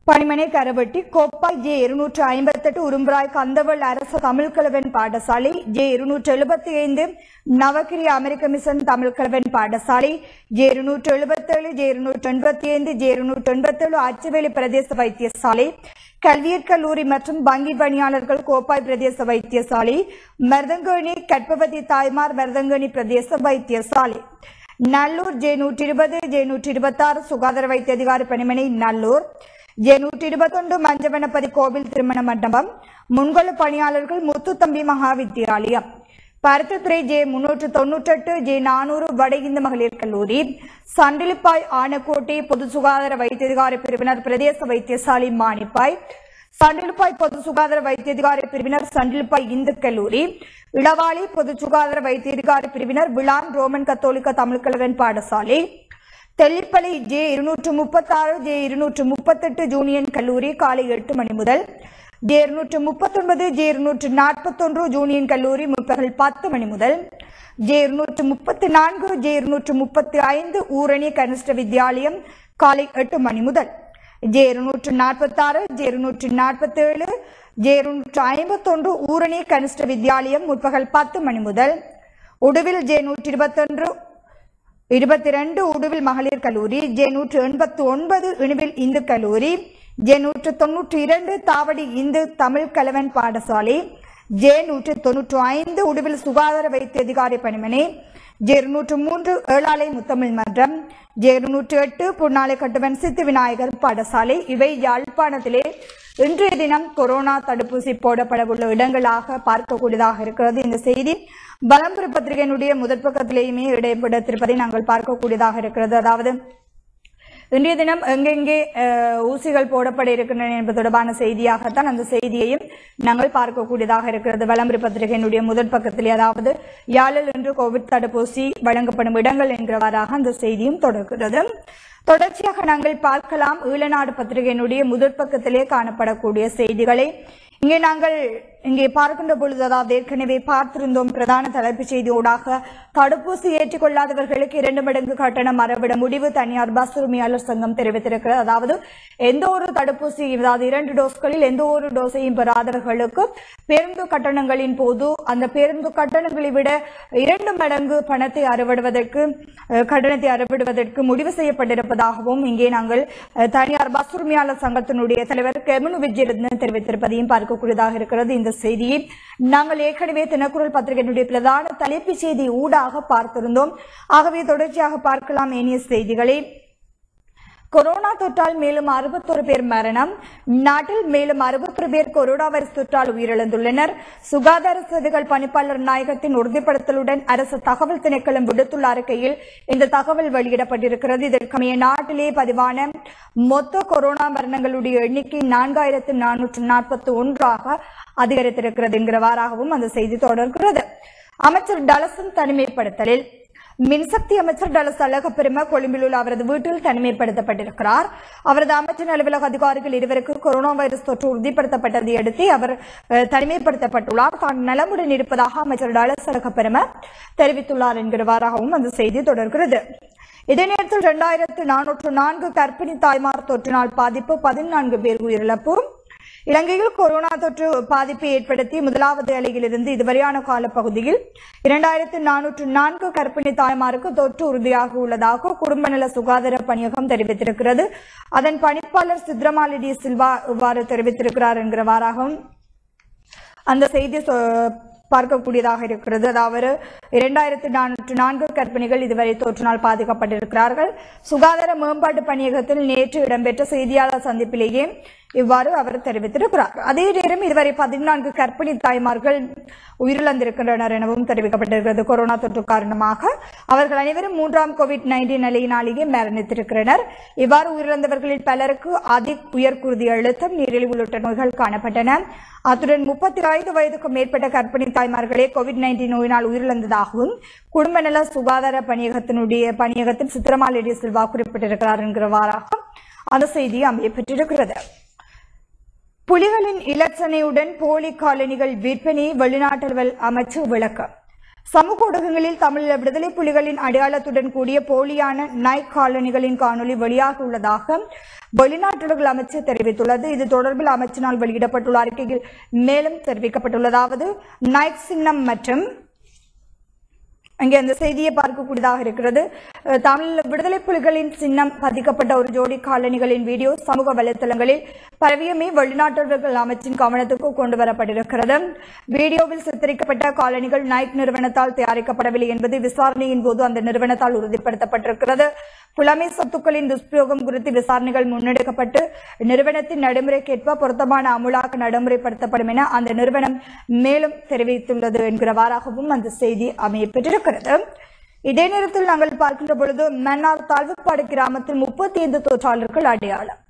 பணிமனை கரவட்டி கோப்பாய் ஜே இருநூற்று ஐம்பத்தெட்டு உரும்பராய் கந்தவள் அரசு தமிழ்கலவன் பாடசாலை ஜே இருநூற்று எழுபத்தி ஐந்து நவகிரி அமெரிக்க மிஷன் தமிழ்கலவன் பாடசாலை ஜே இருநூற்று எழுபத்தேழு ஜே இருநூற்று எண்பத்தி ஐந்து ஜே இருநூற்று எண்பத்தேழு அச்சுவேலி பிரதேச வைத்தியசாலை கல்வியற் கல்லூரி மற்றும் வங்கி பணியாளர்கள் கோப்பாய் பிரதேச வைத்தியசாலை மருதங்கேணி கற்பவதி தாய்மார் மருதங்கேணி பிரதேச வைத்தியசாலை. நல்லூர் ஜே நூற்றி இருபது ஜே நூற்றி இருபத்தாறு சுகாதார வைத்திய அதிகாரி பணிமனை நல்லூர். ஜே நூற்றி இருபத்தொன்று மஞ்சவனப்பதி கோவில் திருமண மண்டபம். முன்கள பணியாளர்கள் முத்துத்தம்பி மகா வித்தியாலயம் பருத்தித்துறை ஜே முன்னூற்று தொன்னூற்றெட்டு ஜே நானூறு வட இந்து மகளிர் கல்லூரி. சண்டிலிப்பாய் ஆனக்கோட்டை பொது சுகாதார வைத்தியதிகார பிரிவினர் பிரதேச வைத்தியசாலை மானிப்பாய் சண்டிலுப்பாய் பொது சுகாதார வைத்தியதிகாரி பிரிவினர் சண்டிலுப்பாய் இந்து கல்லூரி இளவாளி பொது சுகாதார வைத்தியதிகாரி பிரிவினர் விளான் ரோமன் கத்தோலிக்க தமிழ்கலவன் பாடசாலை தெல்லிப்பளை ஜே இருநூற்று முப்பத்தாறு ஜே இருநூற்று முப்பத்தெட்டு ஜூனியன் கல்லூரி காலை எட்டு மணி முதல் ஜே இருநூற்று முப்பத்தொன்பது ஜே இருநூற்று நாற்பத்தொன்று ஜூனியன் கல்லூரி முற்பகல் பத்து மணி முதல் ஜே இருநூற்று முப்பத்தி நான்கு ஜே இருநூற்று முப்பத்தி ஐந்து ஊரணி கனிஷ்ட வித்யாலயம் காலை எட்டு மணி முதல். ஜே இருநூற்று நாற்பத்தாறு ஜே இருநூற்று நாற்பத்தேழு ஜே இருநூற்று ஐம்பத்தொன்று ஊரணி கனிஷ்ட வித்யாலயம் முற்பகல் பத்து மணி முதல். உடுவில் ஜே நூற்றி இருபத்தொன்று இருபத்தி ரெண்டு உடுவில் மகளிர் கல்லூரி ஜே நூற்று எண்பத்து ஒன்பது இணுவில் இந்து கல்லூரி ஜே நூற்று தொன்னூற்றி இரண்டு தாவடி இந்து தமிழ் கலவன் பாடசாலை ஜே நூற்று தொன்னூற்று ஐந்து உடுவில் சுகாதார வைத்திய அதிகாரி பணிமனை ஜே இருநூற்று மூன்று ஏழாலை முத்தமிழ் மன்றம் ஜே இருநூற்று எட்டு புன்னாலை கட்டுவன் சித்து விநாயகர் பாடசாலை. இவை யாழ்ப்பாணத்திலே இன்றைய தினம் கொரோனா தடுப்பூசி போடப்படவுள்ள இடங்களாக பார்க்கக்கூடியதாக இருக்கிறது. இந்த செய்தி பலம்புரி பத்திரிகையினுடைய முதற் பக்கத்திலேயுமே நாங்கள் பார்க்கக்கூடியதாக இருக்கிறது. அதாவது இன்றைய தினம் எங்கெங்கே ஊசிகள் போடப்பட இருக்கின்றன என்பது தொடர்பான செய்தியாகத்தான் அந்த செய்தியையும் நாங்கள் பார்க்கக்கூடியதாக இருக்கிறது. வளம்பரி பத்திரிகையினுடைய முதல் பக்கத்தில் அதாவது யாழில் இன்று கோவிட் தடுப்பூசி வழங்கப்படும் இடங்கள் என்கிறவாறாக அந்த செய்தியும் தொடர்கிறது. தொடர்ச்சியாக நாங்கள் பார்க்கலாம். ஈழநாடு பத்திரிகையினுடைய முதற் பக்கத்திலே காணப்படக்கூடிய செய்திகளை. இங்கே நாங்கள் இங்கே பார்க்கின்ற பொழுது அதாவது ஏற்கனவே பார்த்திருந்தோம் பிரதான தலைப்புச் செய்தியோடாக தடுப்பூசி ஏற்றுக் கொள்ளாதவர்களுக்கு இரண்டு மடங்கு கட்டணம் மறவிட முடிவு தனியார் பஸ் உரிமையாளர் சங்கம் தெரிவித்திருக்கிறது. அதாவது எந்த ஒரு தடுப்பூசி அதாவது இரண்டு டோஸ்களில் எந்த ஒரு டோஸையும் பெறாதவர்களுக்கு பேருந்து கட்டணங்களின் போது அந்த பேருந்து கட்டணங்களை விட இரண்டு மடங்கு பணத்தை அறுவிடுவதற்கு கட்டணத்தை அறுவிடுவதற்கு முடிவு செய்யப்பட்டிருப்பதாகவும் இங்கே நாங்கள் தனியார் பஸ் உரிமையாளர் சங்கத்தினுடைய தலைவர் கெமனு விஜயரத்னன் தெரிவித்திருப்பதையும் பார்க்கக்கூடியதாக இருக்கிறது. இந்த செய்தியை நாங்கள் ஏற்கனவே தினக்குரல் பத்திரிகையினுடைய பிரதான தலைப்பு செய்தி ஊடாக பார்த்திருந்தோம். ஆகவே தொடர்ச்சியாக பார்க்கலாம் ஏனைய செய்திகளை. கொரோனா தொற்றால் மேலும் அறுபத்தொரு பேர் மரணம். நாட்டில் மேலும் அறுபத்தொரு பேர் கொரோனா வைரஸ் தொற்றால் உயிரிழந்துள்ளனர். சுகாதார சேவைகள் பணிப்பாளர் நாயகத்தின் உறுதிப்படுத்தலுடன் அரசு தகவல் திணைக்களம் விடுத்துள்ள அறிக்கையில் இந்த தகவல் வெளியிடப்பட்டிருக்கிறது. இதற்கமைய நாட்டிலே பதிவான மொத்த கொரோனா மரணங்களுடைய எண்ணிக்கை நான்காயிரத்து நானூற்று நாற்பத்தி ஒன்றாக அதிகரித்திருக்கிறது என்கிறவாறாகவும் அந்த செய்தி தொடர்கிறது. அமைச்சர் டலசன் தனிமைப்படுத்தலில் மின்சக்தி அமைச்சர் டலஸ் அழகப்பெரும கொழும்பில் உள்ள அவரது வீட்டில் தனிமைப்படுத்தப்பட்டிருக்கிறார். அவரது அமைச்சர் அலுவலக அதிகாரிகள் இருவருக்கு கொரோனா வைரஸ் தொற்று உறுதிப்படுத்தப்பட்டதை அடுத்து அவர் தனிமைப்படுத்தப்பட்டுள்ளார். தான் நலமுடன் இருப்பதாக அமைச்சர் டலஸ் அழகப்பெரும தெரிவித்துள்ளார் என்கிறவாறாகவும் அந்த செய்தி தொடர்கிறது. இதே நேரத்தில் இரண்டாயிரத்து நானூற்று நான்கு கர்ப்பிணி தாய்மார் தொற்றினால் பாதிப்பு பதினான்கு பேர் உயிரிழப்பு. இலங்கையில் கொரோனா தொற்று பாதிப்பை ஏற்படுத்தி முதலாவது அலையிலிருந்து இதுவரையான காலப்பகுதியில் இரண்டாயிரத்து நானூற்று நான்கு கர்ப்பிணி தாய்மாருக்கு தொற்று உறுதியாக உள்ளதாக குடும்ப நல சுகாதார பணியகம் தெரிவித்திருக்கிறது. அதன் பணிப்பாளர் சித்ரமாலிடி சில்வா இவ்வாறு தெரிவித்திருக்கிறார் என்கிறவாறாகவும் அந்த செய்தி பார்க்கக்கூடியதாக இருக்கிறது. அதாவது இரண்டாயிரத்து நானூற்று நான்கு கர்ப்பிணிகள் இதுவரை தொற்றினால் பாதிக்கப்பட்டிருக்கிறார்கள். சுகாதார மேம்பாட்டு பணியகத்தில் நேற்று இடம்பெற்ற செய்தியாளர் சந்திப்பிலேயே இவ்வாறு அவர் தெரிவித்திருக்கிறார். அதே நேரம் இதுவரை பதினான்கு கர்ப்பிணி தாய்மார்கள் உயிரிழந்திருக்கின்றனர் எனவும் தெரிவிக்கப்பட்டிருக்கிறது. கொரோனா தொற்று காரணமாக அவர்கள் அனைவரும் மூன்றாம் கோவிட் நைன்டீன் நிலையினாலேயே மரணித்திருக்கிறனர் இவ்வாறு உயிரிழந்தவர்களில் பலருக்கு அதி உயர்குருதி அழுத்தம் நீரிழிவு உள்ளிட்ட நோய்கள் காணப்பட்டன. அத்துடன் முப்பத்தி ஐந்து வயதுக்கும் மேற்பட்ட கர்ப்பிணி தாய்மார்களே கோவிட் நைன்டீன் நோயினால் இருப்பதாகவும் குடும்ப நல சுகாதார பணியகத்தினுடைய பணியகத்தில் சித்திரமாலேடி சில்வா குறிப்பிட்டிருக்கிறார் என்கிறவாறாக அந்த செய்தி அமையப்பெற்றிருக்கிறது புலிகளின் இலச்சனையுடன் போலி காலனிகள் விற்பனை வெளிநாட்டல் அமைச்சு விளக்கம். சமூக ஊடகங்களில் தமிழ் விடுதலை புலிகளின் அடையாளத்துடன் கூடிய போலியான நைக் காலனிகளின் காணொலி வெளியாக உள்ளதாக வெளிநாட்டுகள் அமைச்சு தெரிவித்துள்ளது. இது தொடர்பில் அமைச்சினால் வெளியிடப்பட்டுள்ள அறிக்கையில் மேலும் தெரிவிக்கப்பட்டுள்ளதாவது நைக் சின்னம் மற்றும் அங்கே அந்த செய்தியை பார்க்கக்கூடியதாக இருக்கிறது. தமிழ் விடுதலை புலிகளின் சின்னம் பதிக்கப்பட்ட ஒரு ஜோடி காலணிகளின் வீடியோ சமூக வலைத்தளங்களில் பரவியமே வெளிநாட்டவர்கள் அமைச்சின் கவனத்துக்கு கொண்டு வரப்பட்டிருக்கிறது வீடியோவில் சித்தரிக்கப்பட்ட காலணிகள் நாய்க் நிறுவனத்தால் தயாரிக்கப்படவில்லை என்பது விசாரணையின் போது அந்த நிறுவனத்தால் உறுதிப்படுத்தப்பட்டிருக்கிறது. புலமை சொத்துக்களின் துஷ்பிரயோகம் குறித்து விசாரணைகள் முன்னெடுக்கப்பட்டு நிறுவனத்தின் நடைமுறைக்கேற்ப பொருத்தமான அமுலாக்க நடைமுறைப்படுத்தப்படும் என அந்த நிறுவனம் மேலும் தெரிவித்துள்ளது என்கிறவாறாகவும் அந்த செய்தி அமையப்பெற்றிருக்கிறது. இதே நேரத்தில் நாங்கள் பார்க்கின்ற பொழுது மன்னார் தாழ்வுப்பாடு கிராமத்தில் முப்பத்தி ஐந்து தொற்றாளர்கள் அடையாளம்.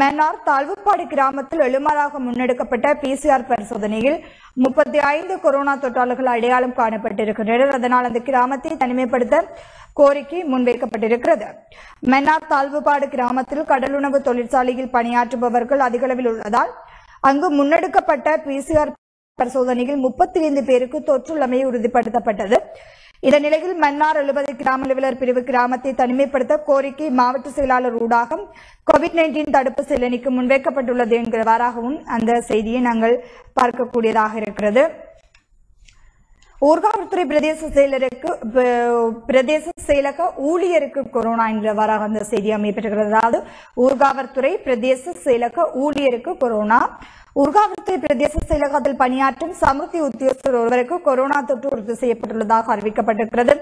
மன்னார் தாழ்வுப்பாடு கிராமத்தில் எழுமராக முன்னெடுக்கப்பட்ட பிசிஆர் பரிசோதனையில் முப்பத்தி ஐந்து கொரோனா தொற்றாளர்கள் அடையாளம் காணப்பட்டிருக்கின்றனர். அதனால் அந்த கிராமத்தை தனிமைப்படுத்த கோரிக்கை முன்வைக்கப்பட்டிருக்கிறது. மன்னார் தாழ்வுப்பாடு கிராமத்தில் கடலுணவு தொழிற்சாலையில் பணியாற்றுபவர்கள் அதிகளவில் உள்ளதால் அங்கு முன்னெடுக்கப்பட்ட பிசிஆர் பரிசோதனையில் முப்பத்தி ஐந்து பேருக்கு தொற்றுள்ளமை உறுதிப்படுத்தப்பட்டது. இந்த நிலையில் மன்னார் எழுபது கிராம அலுவலர் பிரிவு கிராமத்தை தனிமைப்படுத்த கோரிக்கை மாவட்ட செயலாளர் ஊடாக கோவிட் நைன்டீன் தடுப்பு செயலணிக்கு முன்வைக்கப்பட்டுள்ளது என்கிறவாறாகவும் அந்த செய்தியை நாங்கள் பார்க்கக்கூடியதாக இருக்கிறது. ஊர்காவல்துறை பிரதேச செயலருக்கு பிரதேச செயலக ஊழியருக்கு கொரோனா என்கிறவாறாக அந்த செய்தி அமையப்பட்டிருக்கிறது அதாவது ஊர்காவல்துறை பிரதேச செயலக ஊழியருக்கு கொரோனா. ஊர்காவல்துறை பிரதேச செயலகத்தில் பணியாற்றும் சமுர்த்தி உத்தியோகஸ்தர் ஒருவருக்கு கொரோனா தொற்று உறுதி செய்யப்பட்டுள்ளதாக அறிவிக்கப்பட்டிருக்கிறது.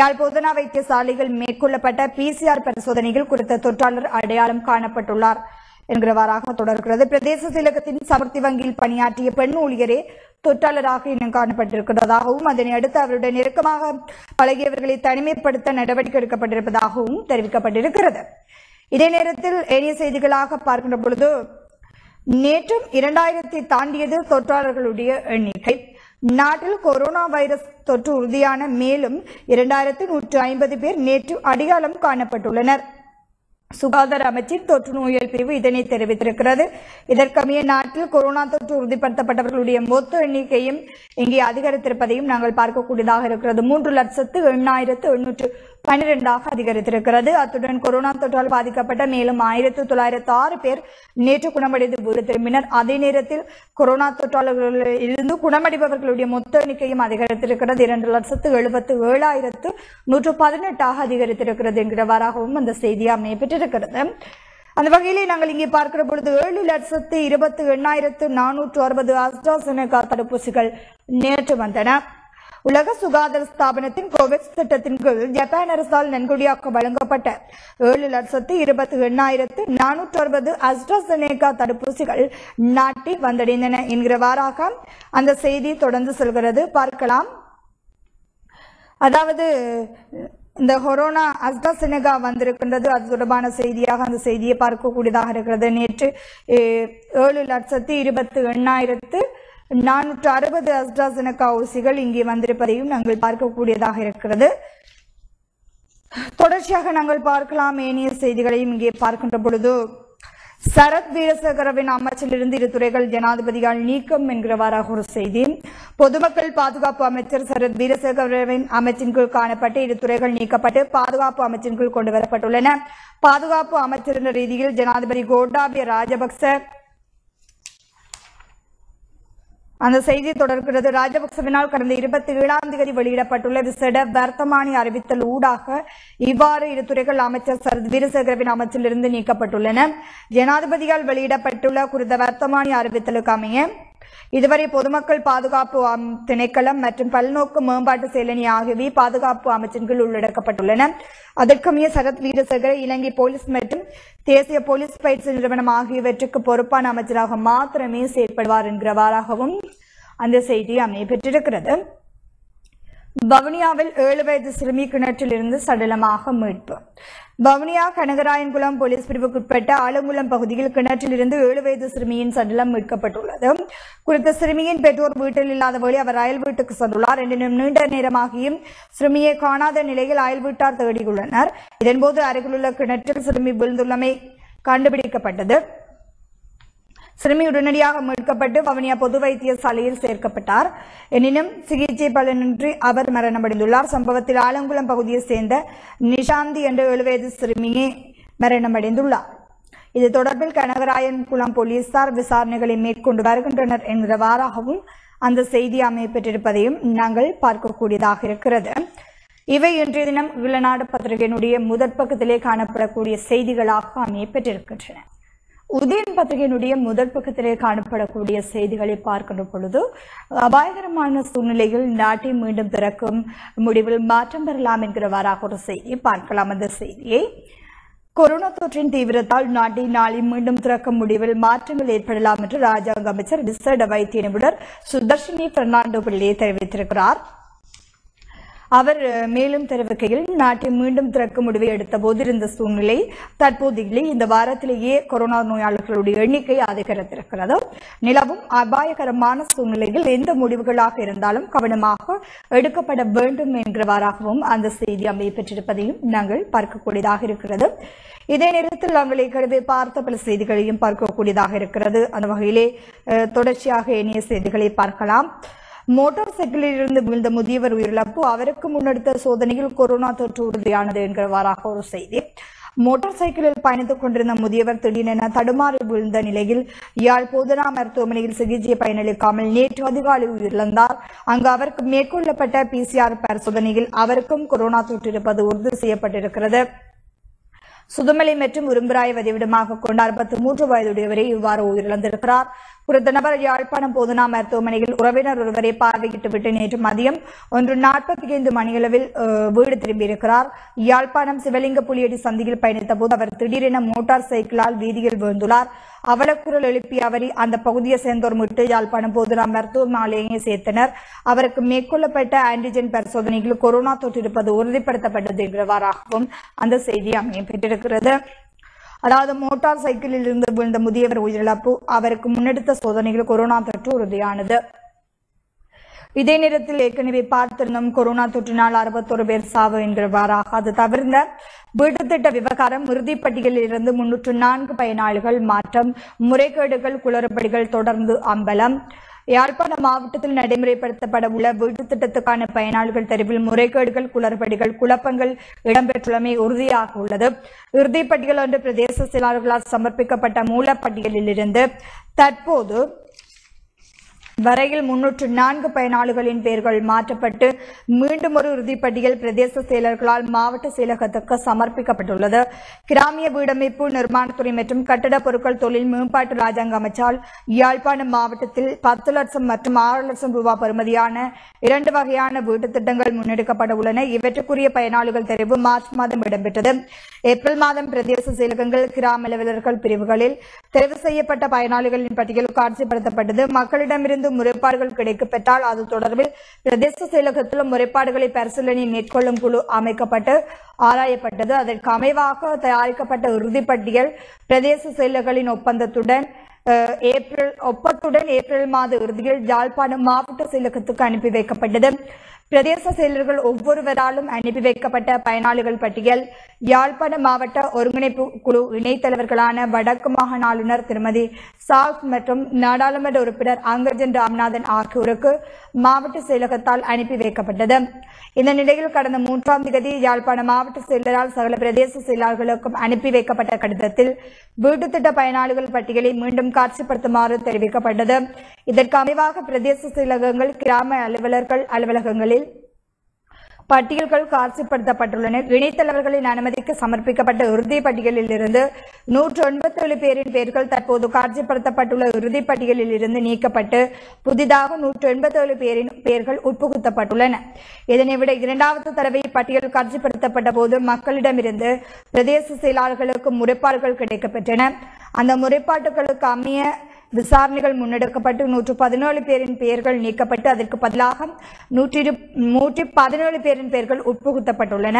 யாழ் போதனா வைத்தியசாலையில் மேற்கொள்ளப்பட்ட பிசிஆர் பரிசோதனையில் குறித்த தொற்றாளர் அடையாளம் காணப்பட்டுள்ளார். என்கிறவாறாக தொடர்கிறது. பிரதேச செயலகத்தின் சமர்த்தி வங்கியில் பணியாற்றிய பெண் ஊழியரே தொற்றாளராக இனம் காணப்பட்டிருக்கிறதாகவும் அதனை அடுத்து அவருடைய நெருக்கமாக பழகியவர்களை தனிமைப்படுத்த நடவடிக்கை எடுக்கப்பட்டிருப்பதாகவும் தெரிவிக்கப்பட்டிருக்கிறது. இதே நேரத்தில் ஏனைய செய்திகளாக பார்க்கின்ற பொழுது நேற்றும் இரண்டாயிரத்தை தாண்டியது தொற்றாளர்களுடைய எண்ணிக்கை. நாட்டில் கொரோனா வைரஸ் தொற்று உறுதியான மேலும் இரண்டாயிரத்து நூற்று ஐம்பது பேர் நேற்று அடையாளம் காணப்பட்டுள்ளனர். சுகாதார அமைச்சின் தொற்று நோயியல் பிரிவு இதனை தெரிவித்திருக்கிறது. இதற்கமைய நாட்டில் கொரோனா தொற்று உறுதிப்படுத்தப்பட்டவர்களுடைய மொத்த எண்ணிக்கையும் இங்கே அதிகரித்திருப்பதையும் நாங்கள் பார்க்கக்கூடியதாக இருக்கிறது. மூன்று லட்சத்து எண்ணாயிரத்து எண்ணூற்று பன்னிரெண்டாக அதிகரித்திருக்கிறது. அத்துடன் கொரோனா தொற்றால் பாதிக்கப்பட்ட மேலும் ஆயிரத்து தொள்ளாயிரத்து ஆறு பேர் நேற்று குணமடைந்து வீடு திரும்பினர். அதே நேரத்தில் கொரோனா தொற்றாளர்களிலிருந்து குணமடைபவர்களுடைய மொத்த எண்ணிக்கையும் அதிகரித்திருக்கிறது. இரண்டு லட்சத்து எழுபத்து ஏழாயிரத்து நூற்று பதினெட்டாக அதிகரித்திருக்கிறது என்கிறவாறாகவும் அந்த செய்தி அமையப்பெற்றிருக்கிறது. அந்த வகையிலே நாங்கள் இங்கே பார்க்கிற பொழுது ஏழு லட்சத்து இருபத்தி எண்ணாயிரத்து நானூற்று அறுபது அஸ்ட்ராசெனகா தடுப்பூசிகள் நேற்று வந்தன. உலக சுகாதார ஸ்தாபனத்தின் கோவிட் திட்டத்தின் கீழ் ஜப்பான் அரசால் நன்கொடியாக்க வழங்கப்பட்ட ஏழு லட்சத்து இருபத்தி எண்ணாயிரத்து நானூற்று அறுபது அஸ்ட்ராசெனேகா தடுப்பூசிகள் நாட்டில் வந்தடைந்தன என்கிறவாறாக அந்த செய்தி தொடர்ந்து செல்கிறது. பார்க்கலாம். அதாவது இந்த கொரோனா அஸ்டாசினகா வந்திருக்கின்றது. அது தொடர்பான செய்தியாக அந்த செய்தியை பார்க்கக்கூடியதாக இருக்கிறது. நேற்று ஏழு லட்சத்தி இருபத்தி எண்ணாயிரத்து நானூற்று அறுபது அஸ்ட்ராசெனகா ஊசிகள் இங்கே வந்திருப்பதையும் நாங்கள் பார்க்கக்கூடியதாக இருக்கிறது. தொடர்ச்சியாக நாங்கள் பார்க்கலாம். ஏனைய செய்திகளையும் இங்கே பார்க்கின்ற பொழுது சரத் வீரசேகரவின் அமைச்சிலிருந்து இரு துறைகள் ஜனாதிபதியால் நீக்கம் என்கிறவாறாக ஒரு செய்தி. பொதுமக்கள் பாதுகாப்பு அமைச்சர் சரத் வீரசேகரவின் அமைச்சின் கீழ் காணப்பட்டு இரு துறைகள் நீக்கப்பட்டு பாதுகாப்பு அமைச்சின் கீழ் கொண்டு வரப்பட்டுள்ளன. பாதுகாப்பு அமைச்சர் என்ற ரீதியில் ஜனாதிபதி கோட்டாபிய ராஜபக்ச அந்த செய்தி தொடர்கிறது. ராஜபக்சவினால் கடந்த இருபத்தி ஏழாம் தேதி வெளியிடப்பட்டுள்ள விசேட வர்த்தமானி அறிவித்தல் ஊடாக இவ்வாறு இரு துறைகள் அமைச்சர் சரத் வீரசேகரவின் அமைச்சிலிருந்து நீக்கப்பட்டுள்ளன. ஜனாதிபதியால் வெளியிடப்பட்டுள்ள குறித்த வர்த்தமானி அறிவித்தலுக்கு அமைய இதுவரை பொதுமக்கள் பாதுகாப்பு அம்- திணைக்களம் மற்றும் பல்நோக்கு மேம்பாட்டு செயலணி ஆகியவை பாதுகாப்பு அமைச்சின் கீழ் உள்ளடக்கப்பட்டுள்ளன. அதற்கமைய சரத் வீரசேகர இலங்கை போலீஸ் மற்றும் தேசிய போலீஸ் பயிற்சி நிறுவனம் ஆகியவற்றுக்கு பொறுப்பான அமைச்சராக மாத்திரமே செயற்படுவார் என்கிறவாறாகவும் அந்த செய்தி அமையப்பெற்றிருக்கிறது. வவுனியாவில் ஏழு வயது சிறுமி கிணற்றில் இருந்து சடலமாக மீட்பு. வவுனியா கனகராயன்குளம் போலீஸ் பிரிவுக்குட்பட்ட ஆலங்குளம் பகுதியில் கிணற்றில் இருந்து ஏழு வயது சிறுமியின் சடலம் மீட்கப்பட்டுள்ளது. குறித்த சிறுமியின் பெற்றோர் வீட்டில் இல்லாத வழி அவர் அயல் வீட்டுக்கு சென்றுள்ளார். எனினும் நீண்ட நேரமாகியும் சிறுமியை காணாத நிலையில் அயல் வீட்டார் தேடியுள்ளனர். இதன்போது அருகிலுள்ள கிணற்றில் சிறுமி விழுந்துள்ளமை கண்டுபிடிக்கப்பட்டது. சிறுமி உடனடியாக மீட்கப்பட்டு வவுனியா பொது வைத்தியசாலையில் சேர்க்கப்பட்டார். எனினும் சிகிச்சை பலனின்றி அவர் மரணமடைந்துள்ளார். சம்பவத்தில் ஆலங்குளம் பகுதியைச் சேர்ந்த நிஷாந்தி என்ற ஏழு வயது சிறுமியே மரணமடைந்துள்ளார். இது தொடர்பில் கனகராயன் குளம் போலீசார் விசாரணைகளை மேற்கொண்டு வருகின்றனர் என்கிறவாறாகவும் அந்த செய்தி அமையப்பெற்றிருப்பதையும் நாங்கள் பார்க்கக்கூடியதாக இருக்கிறது. இவை இன்றைய தினம் இளநாடு பத்திரிகையினுடைய முதற் பக்கத்திலே காணப்படக்கூடிய செய்திகளாக அமையப்பெற்றிருக்கின்றன. உதயன் பத்திரிகையினுடைய முதல் பக்கத்திலே காணப்படக்கூடிய செய்திகளை பார்க்கின்ற பொழுது அபாயகரமான சூழ்நிலையில் நாட்டை மீண்டும் திறக்கும் முடிவில் மாற்றம் பெறலாம் என்கிறவாறாக ஒரு செய்தியை பார்க்கலாம். அந்த செய்தியை கொரோனா தொற்றின் தீவிரத்தால் நாட்டை நாளை மீண்டும் திறக்கும் முடிவில் மாற்றங்கள் ஏற்படலாம் என்று ராஜாங்க அமைச்சர் விசேட வைத்திய நிபுணர் சுதர்ஷினி பெர்னாண்டோ பிள்ளை தெரிவித்திருக்கிறார். அவர் மேலும் தெரிவிக்கையில் நாட்டை மீண்டும் திறக்கும் முடிவை எடுத்த போது இருந்த சூழ்நிலை தற்போது இல்லை. இந்த வாரத்திலேயே கொரோனா நோயாளர்களுடைய எண்ணிக்கை அதிகரித்திருக்கிறது. நிலவும் அபாயகரமான சூழ்நிலையில் எந்த முடிவுகளாக இருந்தாலும் கவனமாக எடுக்கப்பட வேண்டும் என்கிறவாறாகவும் அந்த செய்தி அமைய பெற்றிருப்பதையும் நாங்கள் பார்க்கக்கூடியதாக இருக்கிறது. இதே நேரத்தில் நாங்கள் கருதி பார்த்த பல செய்திகளையும் பார்க்கக்கூடியதாக இருக்கிறது. அந்த வகையிலே தொடர்ச்சியாக இணைய செய்திகளை பார்க்கலாம். மோட்டார் சைக்கிளில் இருந்து விழுந்த முதியவர் உயிரிழப்பு. அவருக்கு முன்னெடுத்த சோதனையில் கொரோனா தொற்று உறுதியானது என்கிறவாறாக ஒரு செய்தி. மோட்டார் சைக்கிளில் பயணித்துக் கொண்டிருந்த முதியவர் திடீரென தடுமாறி விழுந்த நிலையில் யாழ் போதனா மருத்துவமனையில் சிகிச்சை பயனளிக்காமல் நேற்று அதிகாலை உயிரிழந்தார். அங்கு அவருக்கு மேற்கொள்ளப்பட்ட பிசிஆர் பரிசோதனையில் அவருக்கும் கொரோனா தொற்று இருப்பது உறுதி செய்யப்பட்டிருக்கிறது. சுதுமலை மற்றும் உரும்புராய் வதிவிடமாக கொண்ட அறுபத்தி மூன்று வயதுடையவரே இவ்வாறு உயிரிழந்திருக்கிறார். குறித்த நபர் யாழ்ப்பாணம் போதனா மருத்துவமனையில் உறவினர் ஒருவரை பார்வையிட்டு விட்டு நேற்று மதியம் ஒன்று நாற்பத்தி ஐந்து மணியளவில் வீடு திரும்பியிருக்கிறார். யாழ்ப்பாணம் சிவலிங்க புலியடி சந்தியில் பயணித்த போது அவர் திடீரென மோட்டார் சைக்கிளால் வீதியில் விழுந்துள்ளார். அவலக்குரல் எழுப்பிய அவரை அந்த பகுதியை சேர்ந்தோர் மீட்டு யாழ்ப்பாணம் போதுனா மருத்துவமனையை சேர்த்தனர். அவருக்கு மேற்கொள்ளப்பட்ட ஆன்டிஜென் பரிசோதனையில் கொரோனா தொற்று இருப்பது உறுதிப்படுத்தப்பட்டது என்கிறவாறாகவும் அந்த செய்தி அமையப்பட்டிருக்கிறது அதாவது மோட்டார் சைக்கிளில் இருந்து விழுந்த முதியவர் உயிரிழப்பு. அவருக்கு முன்னெடுத்த சோதனையில் கொரோனா தொற்று உறுதியானது. இதே நேரத்தில் ஏற்கனவே பார்த்திருந்தோம் கொரோனா தொற்றினால் அறுபத்தொரு பேர் சாவு என்கிறவாறாக அது தவிர்ந்த வீட்டு திட்ட விவகாரம் இறுதிப்பட்டியலில் இருந்து முன்னூற்று நான்கு பயனாளிகள் மாற்றம் முறைகேடுகள் குளறுபடிகள் தொடர்ந்து அம்பலம். யாழ்ப்பாணம் மாவட்டத்தில் நடைமுறைப்படுத்தப்பட உள்ள வீட்டு திட்டத்துக்கான பயனாளிகள் தெரிவில் முறைகேடுகள் குளறுபடிகள் குழப்பங்கள் இடம்பெற்றுள்ளமை உறுதியாக உள்ளது. இறுதிப்பட்டியல் ஒன்று பிரதேச செயலாளர்களால் சமர்ப்பிக்கப்பட்ட மூலப்பட்டியலில் இருந்து தற்போது வரையில் முன்னூற்று நான்கு பயனாளிகளின் பெயர்கள் மாற்றப்பட்டு மீண்டும் ஒரு உறுதிப்பட்டியல் பிரதேச செயலர்களால் மாவட்ட செயலகத்துக்கு சமர்ப்பிக்கப்பட்டுள்ளது. கிராமிய வீடமைப்பு நிர்மாணத்துறை மற்றும் கட்டடப் பொருட்கள் தொழில் மேம்பாட்டு ராஜாங்க அமைச்சால் யாழ்ப்பாணம் மாவட்டத்தில் பத்து லட்சம் மற்றும் ஆறு லட்சம் ரூபாய் பெறுமதியான இரண்டு வகையான வீட்டுத் திட்டங்கள் முன்னெடுக்கப்பட உள்ளன. இவற்றுக்குரிய பயனாளிகள் தெரிவு மார்ச் மாதம் இடம்பெற்றது. ஏப்ரல் மாதம் பிரதேச செயலகங்கள் கிராம அலுவலர்கள் பிரிவுகளில் தெரிவு செய்யப்பட்ட பயனாளிகளின் பட்டியல் காட்சிப்படுத்தப்பட்டது. மக்களிடமிருந்து முறைப்பாடுகள் கிடைக்கப்பெற்றால் அது தொடர்பில் பிரதேச செயலகத்திலும் முறைப்பாடுகளை பரிசீலனை மேற்கொள்ளும் குழு அமைக்கப்பட்டு ஆராயப்பட்டது. அதற்கு அமைவாக தயாரிக்கப்பட்ட இறுதிப்பட்டியல் பிரதேச செயலர்களின் ஒப்பந்தத்துடன் ஏப்ரல் ஒப்பத்துடன் ஏப்ரல் மாத இறுதியில் யாழ்ப்பாணம் மாவட்ட செயலகத்துக்கு அனுப்பி வைக்கப்பட்டது. பிரதேச செயலர்கள் ஒவ்வொருவராலும் அனுப்பி வைக்கப்பட்ட பயனாளிகள் பட்டியல் யாழ்ப்பாண மாவட்ட ஒருங்கிணைப்பு குழு இணைத்தலைவர்களான வடக்கு மாகாண ஆளுநர் திருமதி சாக் மற்றும் நாடாளுமன்ற உறுப்பினர் அங்கஜன் ராமநாதன் ஆகியோருக்கு மாவட்ட செயலகத்தால் அனுப்பி வைக்கப்பட்டது. இந்த நிலையில் கடந்த மூன்றாம் தேதி யாழ்ப்பாணம் மாவட்ட செயலரால் சகல பிரதேச செயலாளர்களுக்கும் அனுப்பி வைக்கப்பட்ட கடிதத்தில் வீட்டுத் திட்ட பயனாளிகள் பட்டியலை மீண்டும் காட்சிப்படுத்துமாறு தெரிவிக்கப்பட்டது. இதற்கு அமைவாக பிரதேச செயலகங்கள் கிராம அலுவலர்கள் அலுவலகங்களில் பட்டியல்கள் காட்சிப்படுத்தப்பட்டுள்ளன. இணைத்தலைவர்களின் அனுமதிக்கு சமர்ப்பிக்கப்பட்ட இறுதி பட்டியலில் இருந்து நூற்று எண்பத்தேழு பேரின் பெயர்கள் தற்போது காட்சிப்படுத்தப்பட்டுள்ள இறுதி பட்டியலில் இருந்து நீக்கப்பட்டு புதிதாக நூற்று எண்பத்தேழு பேரின் பெயர்கள் உட்புகுத்தப்பட்டுள்ளன. இதனை விட இரண்டாவது தடவை பட்டியல் காட்சிப்படுத்தப்பட்ட போது மக்களிடமிருந்து பிரதேச செயலாளர்களுக்கு முறைப்பாடுகள் கிடைக்கப்பெற்றன. அந்த முறைப்பாட்டுகளுக்கு அமைய விசாரணைகள் முன்னெடுக்கப்பட்டு நூற்று பதினேழு பேரின் பெயர்கள் நீக்கப்பட்டு அதற்கு பதிலாக நூற்றி நூற்றி பதினேழு பேரின் பெயர்கள் உட்புகுத்தப்பட்டுள்ளன.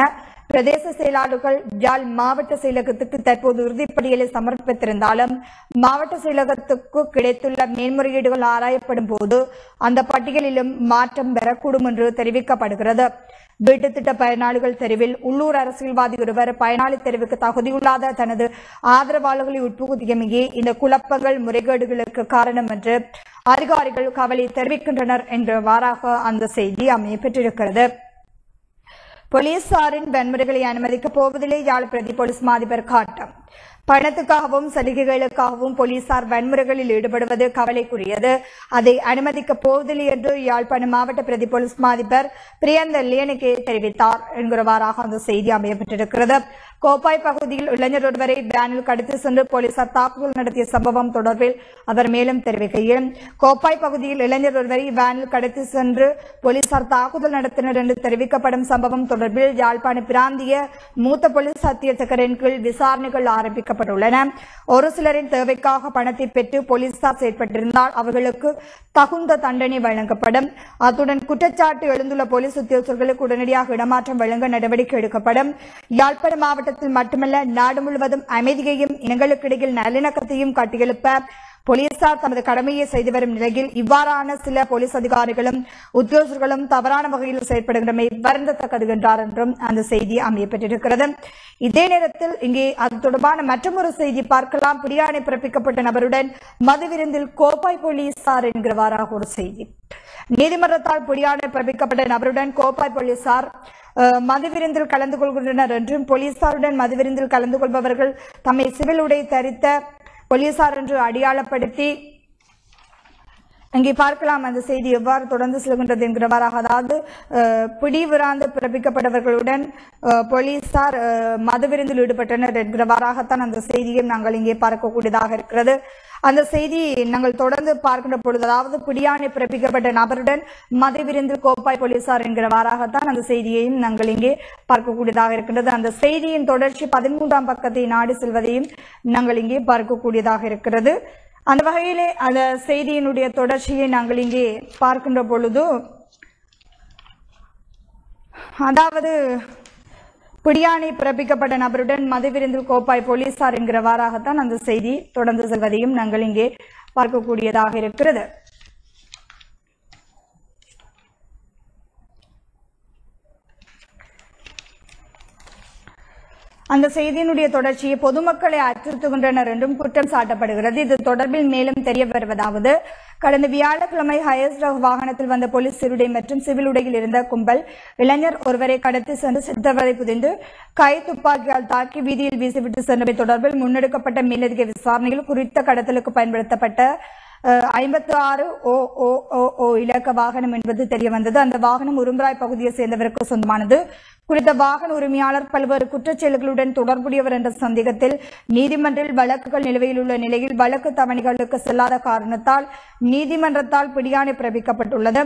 பிரதேச செயலாளர்கள் யாழ் மாவட்ட செயலகத்துக்கு தற்போது உறுதிப்படிகளை சமர்ப்பித்திருந்தாலும் மாவட்ட செயலகத்துக்கு கிடைத்துள்ள மேன்முறையீடுகள் ஆராயப்படும் போது அந்த பட்டியலிலும் மாற்றம் பெறக்கூடும் என்று தெரிவிக்கப்படுகிறது. வீட்டுத்திட்ட பயனாளிகள் தெரிவில் உள்ளூர் அரசியல்வாதி ஒருவர் பயனாளி தெரிவுக்கு தகுதியுள்ளாத தனது ஆதரவாளர்களை உட்புகுதியமையே இந்த குழப்பங்கள் முறைகேடுகளுக்கு காரணம் என்று அதிகாரிகள் கவலை தெரிவிக்கின்றனர் என்றவாறாக அந்த செய்தி அமையப்பெற்றிருக்கிறது. போலீசாரின் வன்முறைகளை அனுமதிக்கப் போவதில்லை யாழ் பிரதி போலீஸ் மாதிபர் காட்டம். பணத்துக்காகவும் சலுகைகளுக்காகவும் போலீசார் வன்முறைகளில் ஈடுபடுவது கவலைக்குரியது. அதை அனுமதிக்கப் போவதில்லை என்று யாழ்ப்பாணம் மாவட்ட பிரதி போலீஸ் மாதிபர் பிரியந்த லியனுக்கு தெரிவித்தார். என்கிறவாறாக அந்த செய்தி அமையப்பட்டிருக்கிறது. கோப்பாய் பகுதியில் இளைஞர் ஒருவரை வேனில் கடத்தி சென்று போலீசார் தாக்குதல் நடத்திய சம்பவம் தொடர்பில் அவர் மேலும் தெரிவிக்கையில் கோப்பாய் பகுதியில் இளைஞர் ஒருவரை வேனில் கடத்தி சென்று போலீசார் தாக்குதல் நடத்தினர் என்று தெரிவிக்கப்படும் சம்பவம் தொடர்பில் யாழ்ப்பாண பிராந்திய மூத்த போலீஸ் அத்தியட்சகரின் கீழ் விசாரணைகள் ஆரம்பிக்கப்பட்டுள்ளன. ஒரு சிலரின் தேவைக்காக பணத்தை பெற்று போலீசார் செயற்பட்டிருந்தால் அவர்களுக்கு தகுந்த தண்டனை வழங்கப்படும். அத்துடன் குற்றச்சாட்டு எழுந்துள்ள போலீஸ் உத்தியோகர்களுக்கு உடனடியாக இடமாற்றம் வழங்க நடவடிக்கை எடுக்கப்படும். யாழ்ப்பாண மாவட்ட மாவட்டத்தில் மட்டுமல்ல நாடு முழுவதும் அமைதியையும் இனங்களுக்கிடையில் நல்லிணக்கத்தையும் கட்டியெழுப்ப போலீசார் தமது கடமையை செய்து வரும் நிலையில் இவ்வாறான சில போலீஸ் அதிகாரிகளும் உத்தியோகர்களும் தவறான வகையில் செயற்படுகின்றமை வருந்தத்தக்கது என்றார் என்றும் அந்த செய்தி அமையப்பட்டிருக்கிறது இதே நேரத்தில் இங்கே அது தொடர்பான மற்றொரு செய்தி பார்க்கலாம். பிடியாணை பிறப்பிக்கப்பட்ட நபருடன் மதுவிருந்தில் கோப்பாய் போலீசார் என்கிறவாறாக ஒரு செய்தி. நீதிமன்றத்தால் பிடியாணை பிறப்பிக்கப்பட்ட நபருடன் கோப்பாய் போலீசார் அஹ், மதுவிருந்தில் கலந்து கொள்கின்றனர் என்றும் போலீசாருடன் மதுவிருந்தில் கலந்து கொள்பவர்கள் தம்மை சிவில் உடை தரித்த போலீசார் என்று அடையாளப்படுத்தி இங்கே பார்க்கலாம். அந்த செய்தி எவ்வாறு தொடர்ந்து செல்கின்றது என்கிறவாறாக அதாவது அஹ், பிடிவிராந்து பிறப்பிக்கப்பட்டவர்களுடன் போலீசார் அஹ், மதுவிருந்தில் ஈடுபட்டனர் என்கிறவாறாகத்தான் அந்த செய்தியும் நாங்கள் இங்கே பார்க்கக்கூடியதாக இருக்கிறது. அந்த செய்தி நாங்கள் தொடர்ந்து பார்க்கின்ற பொழுது அதாவது பிடியாணை பிறப்பிக்கப்பட்ட நபருடன் மதுவிருந்தில் கோப்பாய் போலீசார் என்கிறவாறாகத்தான் அந்த செய்தியையும் நாங்கள் இங்கே பார்க்கக்கூடியதாக இருக்கின்றது. அந்த செய்தியின் தொடர்ச்சி பதிமூன்றாம் பக்கத்தை நாடி செல்வதையும் நாங்கள் இங்கே பார்க்கக்கூடியதாக இருக்கிறது. அந்த வகையிலே அந்த செய்தியினுடைய தொடர்ச்சியை நாங்கள் இங்கே பார்க்கின்ற பொழுது அதாவது பிடியாணி பிறப்பிக்கப்பட்ட நபருடன் மதுவிருந்து கோப்பாய் போலீசார் என்கிறவாறாகத்தான் அந்த செய்தி தொடர்ந்து செல்வதையும் நாங்கள் இங்கே பார்க்கக்கூடியதாக இருக்கிறது. அந்த செய்தியினுடைய தொடர்ச்சியை பொதுமக்களை அச்சுறுத்துகின்றனர் என்றும் குற்றம் சாட்டப்படுகிறது. இது தொடர்பில் மேலும் தெரிய வருவதாவது கடந்த வியாழக்கிழமை ஹயஸ்ட் ரக வாகனத்தில் வந்த போலீஸ் சிறுடை மற்றும் சிவில் உடையில் இருந்த கும்பல் இளைஞர் ஒருவரை கடத்தி சென்று சித்தவரை புதிந்து கை துப்பாக்கியால் தாக்கி வீதியில் வீசிவிட்டு சென்றவை தொடர்பில் முன்னெடுக்கப்பட்ட மேலதிக விசாரணையில் குறித்த கடத்தலுக்கு பயன்படுத்தப்பட்ட ஐம்பத்தி ஆறு ஓ ஓ ஓ இலக்க வாகனம் என்பது தெரிய வந்தது அந்த வாகனம் உரும்பராய் பகுதியை சேர்ந்தவருக்கு சொந்தமானது. குறித்த வாகன உரிமையாளர் பல்வேறு குற்றச்செயல்களுடன் தொடர்புடையவர் என்ற சந்தேகத்தில் நீதிமன்றில் வழக்குகள் நிலுவையில் உள்ள நிலையில் வழக்கு தவணைகளுக்கு செல்லாத காரணத்தால் நீதிமன்றத்தால் பிடியாணை பிறப்பிக்கப்பட்டுள்ளது.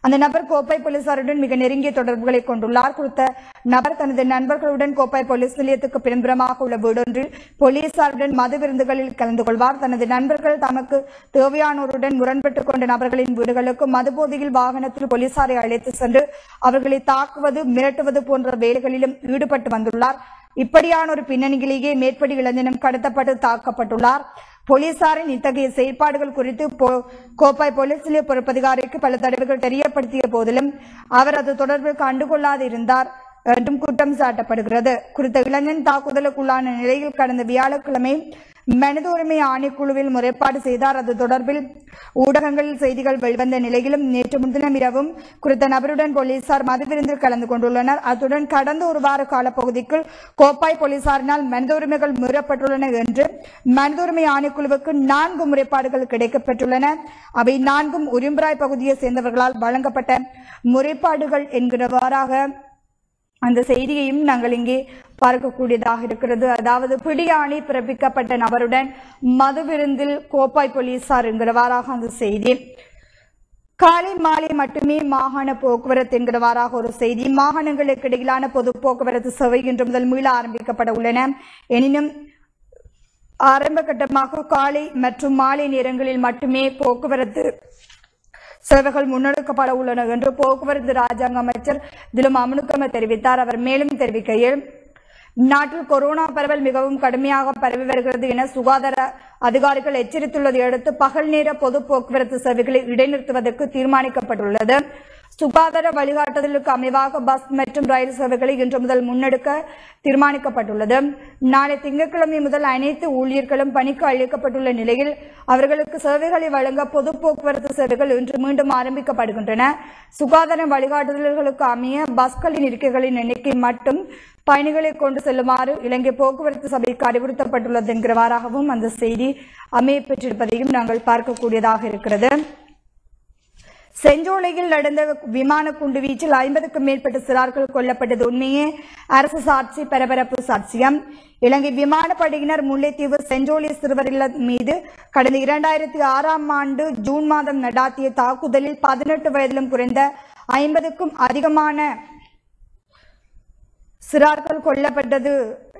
அந்த நபர் கோப்பை போலீசாருடன் மிக நெருங்கிய தொடர்புகளை கொண்டுள்ளார். குறித்த நபர் தனது நண்பர்களுடன் கோப்பை போலீஸ் நிலையத்துக்கு பின்புறமாக உள்ள வீடொன்றில் போலீசாருடன் மது விருந்துகளில் கலந்து கொள்வார். தனது நண்பர்கள் தமக்கு தேவையானோருடன் முரண்பட்டுக் கொண்ட நபர்களின் வீடுகளுக்கு மதுபோதையில் வாகனத்தில் போலீசாரை அழைத்து சென்று அவர்களை தாக்குவது மிரட்டுவது போன்ற போன்ற வேலைகளிலும் ஈடுபட்டு வந்துள்ளார். இப்படியான ஒரு பின்னணியிலேயே மேற்படி இளைஞனும் கடத்தப்பட்டு தாக்கப்பட்டுள்ளார். போலீசாரின் இத்தகைய செயற்பாடுகள் குறித்து கோப்பாய் போலீஸ் நிலைய பொறுப்பதிகாரிக்கு பல தடவைகள் தெரியப்படுத்திய போதிலும் அவர் அது தொடர்பில் கண்டுகொள்ளாது இருந்தார் என்றும் குற்றம் சாட்டப்படுகிறது. குறித்த இளைஞன் தாக்குதலுக்குள்ளான நிலையில் கடந்த வியாழக்கிழமை மனித உரிமை ஆணைக்குழுவில் முறைப்பாடு செய்தார். அது தொடர்பில் ஊடகங்களில் செய்திகள் வெளிவந்த நிலையிலும் நேற்று முன்தினம் இரவும் குறித்த நபருடன் போலீசார் மதுவிருந்தில் கலந்து கொண்டுள்ளனர். அத்துடன் கடந்த ஒரு வார காலப்பகுதிக்குள் கோப்பாய் போலீசாரினால் மனித உரிமைகள் மீறப்பட்டுள்ளன என்று மனித உரிமை ஆணைக்குழுவுக்கு நான்கு முறைப்பாடுகள் கிடைக்கப்பட்டுள்ளன அவை நான்கும் உரிம்பராய் பகுதியை சேர்ந்தவர்களால் வழங்கப்பட்ட முறைப்பாடுகள் என்கிறவாறாக அந்த செய்தியையும் நாங்கள் இங்கே பார்க்கக்கூடியதாக இருக்கிறது. அதாவது பிடியாணி பிறப்பிக்கப்பட்ட நபருடன் மது விருந்தில் கோப்பாய் போலீசார் என்கிறவாறாக அந்த செய்தி. காலை மாலை மட்டுமே மாகாண போக்குவரத்து என்கிறவாறாக ஒரு செய்தி. மாகாணங்களுக்கு இடையிலான பொது போக்குவரத்து சேவை இன்று முதல் மீள ஆரம்பிக்கப்பட உள்ளன. எனினும் ஆரம்ப கட்டமாக காலை மற்றும் மாலை நேரங்களில் மட்டுமே போக்குவரத்து சேவைகள் முன்னெடுக்கப்பட உள்ளன என்று போக்குவரத்து ராஜாங்க அமைச்சர் திலும் அமனுக்கம தெரிவித்தார். அவர் மேலும் தெரிவிக்கையில் நாட்டில் கொரோனா பரவல் மிகவும் கடுமையாக பரவி வருகிறது என சுகாதார அதிகாரிகள் எச்சரித்துள்ளதை அடுத்து பகல் நேர பொது போக்குவரத்து சேவைகளை இடைநிறுத்துவதற்கு தீர்மானிக்கப்பட்டுள்ளது. சுகாதார வழிகாட்டுதலுக்கு அமைவாக பஸ் மற்றும் ரயில் சேவைகளை இன்று முதல் முன்னெடுக்க தீர்மானிக்கப்பட்டுள்ளது. நாளை திங்கட்கிழமை முதல் அனைத்து ஊழியர்களும் பணிக்கு அழைக்கப்பட்டுள்ள நிலையில் அவர்களுக்கு சேவைகளை வழங்க பொது போக்குவரத்து சேவைகள் இன்று மீண்டும் ஆரம்பிக்கப்படுகின்றன. சுகாதார வழிகாட்டுதல்களுக்கு அமைய பஸ்களின் இருக்கைகளின் எண்ணிக்கை மட்டும் பயணிகளை கொண்டு செல்லுமாறு இலங்கை போக்குவரத்து சபைக்கு அறிவுறுத்தப்பட்டுள்ளது என்கிறவாறாகவும் அந்த செய்தி அமைய பெற்றிருப்பதையும் நாங்கள் பார்க்கக்கூடியதாக இருக்கிறது. செஞ்சோலையில் நடந்த விமான குண்டு வீச்சில் ஐம்பதுக்கும் மேற்பட்ட சிறார்கள் கொல்லப்பட்டது. உண்மையே அரசு சாட்சி பரபரப்பு சாட்சியம். இலங்கை விமானப்படையினர் முல்லைத்தீவு செஞ்சோலை சிறுவர் மீது கடந்த இரண்டாயிரத்தி ஆறாம் ஆண்டு ஜூன் மாதம் நடாத்திய தாக்குதலில் பதினெட்டு வயதிலும் குறைந்த ஐம்பதுக்கும் அதிகமான சிறார்கள் கொல்லப்பட்டது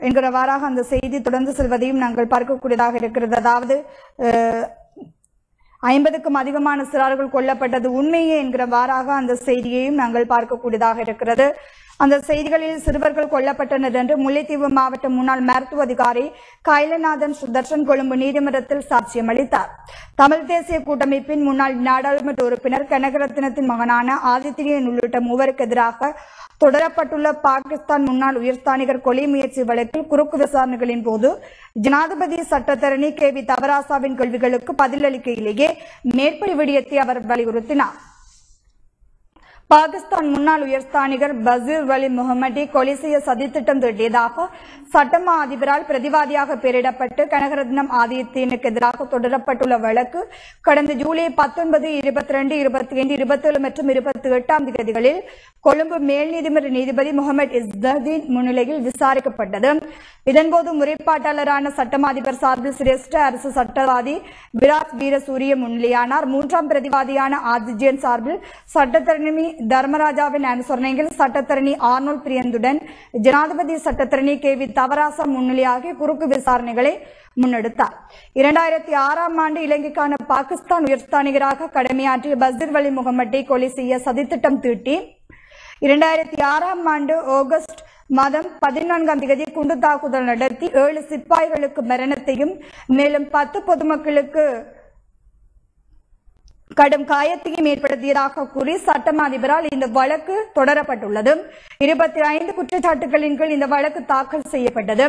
என்கிறவாறாக அந்த செய்தி தொடர்ந்து செல்வதையும் நாங்கள் பார்க்கக்கூடியதாக இருக்கிறது. அதாவது ஐம்பதுக்கும் அதிகமான சிறார்கள் கொல்லப்பட்டது உண்மையே என்கிற வாராக அந்த செய்தியையும் நாங்கள் பார்க்கக்கூடியதாக இருக்கிறது. அந்த செய்திகளில் சிறுவர்கள் கொல்லப்பட்டனர் என்று முல்லைத்தீவு மாவட்ட முன்னாள் மருத்துவ அதிகாரி கைலநாதன் சுதர்ஷன் கொழும்பு நீதிமன்றத்தில் சாட்சியம் அளித்தார் தமிழ் தேசிய கூட்டமைப்பின் முன்னாள் நாடாளுமன்ற உறுப்பினர் கனகரத்னத்தின் மகனான ஆதித்யன் உள்ளிட்ட மூவருக்கு எதிராக தொடரப்பட்டுள்ள பாகிஸ்தான் முன்னாள் உயர்ஸ்தானிகர் கொலை முயற்சி வழக்கில் குறுக்கு விசாரணைகளின் போது ஜனாதிபதி சட்டத்தரணி கே வி தவராசாவின் கேள்விகளுக்கு பதிலளிக்கையிலேயே மேற்படி விடயத்தை அவர் வலியுறுத்தினார். பாகிஸ்தான் முன்னாள் உயர்ஸ்தானிகர் பசீர் வலி முகமடி கொலை செய்ய சதித்திட்டம் தீட்டியதாக சட்டமா அதிபரால் பிரதிவாதியாக பெயரிடப்பட்டு கனகரத்னம் ஆதித்யனுக்கு எதிராக தொடரப்பட்டுள்ள வழக்கு கடந்த ஜூலை பத்தொன்பது இருபத்தி ரெண்டு இருபத்தி ஐந்து இருபத்தேழு மற்றும் இருபத்தி எட்டாம் தேதிகளில் கொழும்பு மேல் நீதிமன்ற நீதிபதி முகமது இஸ்தீன் முன்னிலையில் விசாரிக்கப்பட்டது. இதன்போது முறைப்பாட்டாளரான சட்டமா அதிபர் சார்பில் சிரேஷ்ட அரசு சட்டவாதி விராட் வீரசூரிய முன்னிலையானார். மூன்றாம் பிரதிவாதியான ஆதிஜியன் சார்பில் சட்டத்தரணி தர்மராஜாவின் அனுசரணையில் சட்டத்தரணி ஆர்னோல் பிரியந்துடன் ஜனாதிபதி சட்டத்தரணி கே வி தவராசா முன்னிலையாகி குறுக்கு விசாரணைகளை முன்னெடுத்தார். இரண்டாயிரத்தி ஆறாம் ஆண்டு இலங்கைக்கான பாகிஸ்தான் உயர்ஸ்தானிகராக கடமையாற்றிய பசீர் வலி முகமட்டை கொலை செய்ய சதித்திட்டம் தீட்டி இரண்டாயிரத்தி ஆறாம் ஆண்டு ஆகஸ்ட் மாதம் பதினான்காம் தேதி குண்டு தாக்குதல் நடத்தி ஏழு சிப்பாய்களுக்கு மரணத்தையும் மேலும் பத்து பொதுமக்களுக்கு கடும் காயத்தையும் ஏற்படுத்தியதாக கூறி சட்டம் அதிபரால் இந்த வழக்கு தொடரப்பட்டுள்ளது. இருபத்தி ஐந்து குற்றச்சாட்டுகளின் கீழ் இந்த வழக்கு தாக்கல் செய்யப்பட்டது.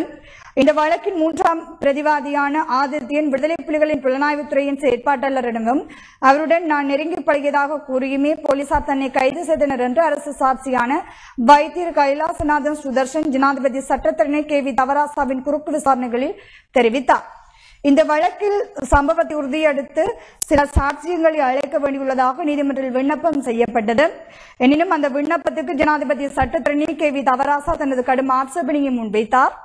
இந்த வழக்கின் மூன்றாம் பிரதிவாதியான ஆதித்யன் விடுதலை புலிகளின் புலனாய்வுத்துறையின் செயற்பாட்டாளரிடமும் அவருடன் நான் நெருங்கி பழகியதாக கூறியுமே போலீசார் தன்னை கைது செய்தனர் என்று அரசு சாட்சியான வைத்தியர் கைலாசநாதன் சுதர்ஷன் ஜனாதிபதி சட்டத்தரணி கே வி தவராசாவின் குறுக்கு விசாரணைகளில் தெரிவித்தார். இந்த வழக்கில் சம்பவத்தை உறுதியடுத்து சில சாட்சியங்களை அழைக்க வேண்டியுள்ளதாக நீதிமன்றில் விண்ணப்பம் செய்யப்பட்டது. எனினும் அந்த விண்ணப்பத்துக்கு ஜனாதிபதி சட்டத்தரணி கே வி தவராசா தனது கடும் ஆட்சேபனையை முன்வைத்தார்.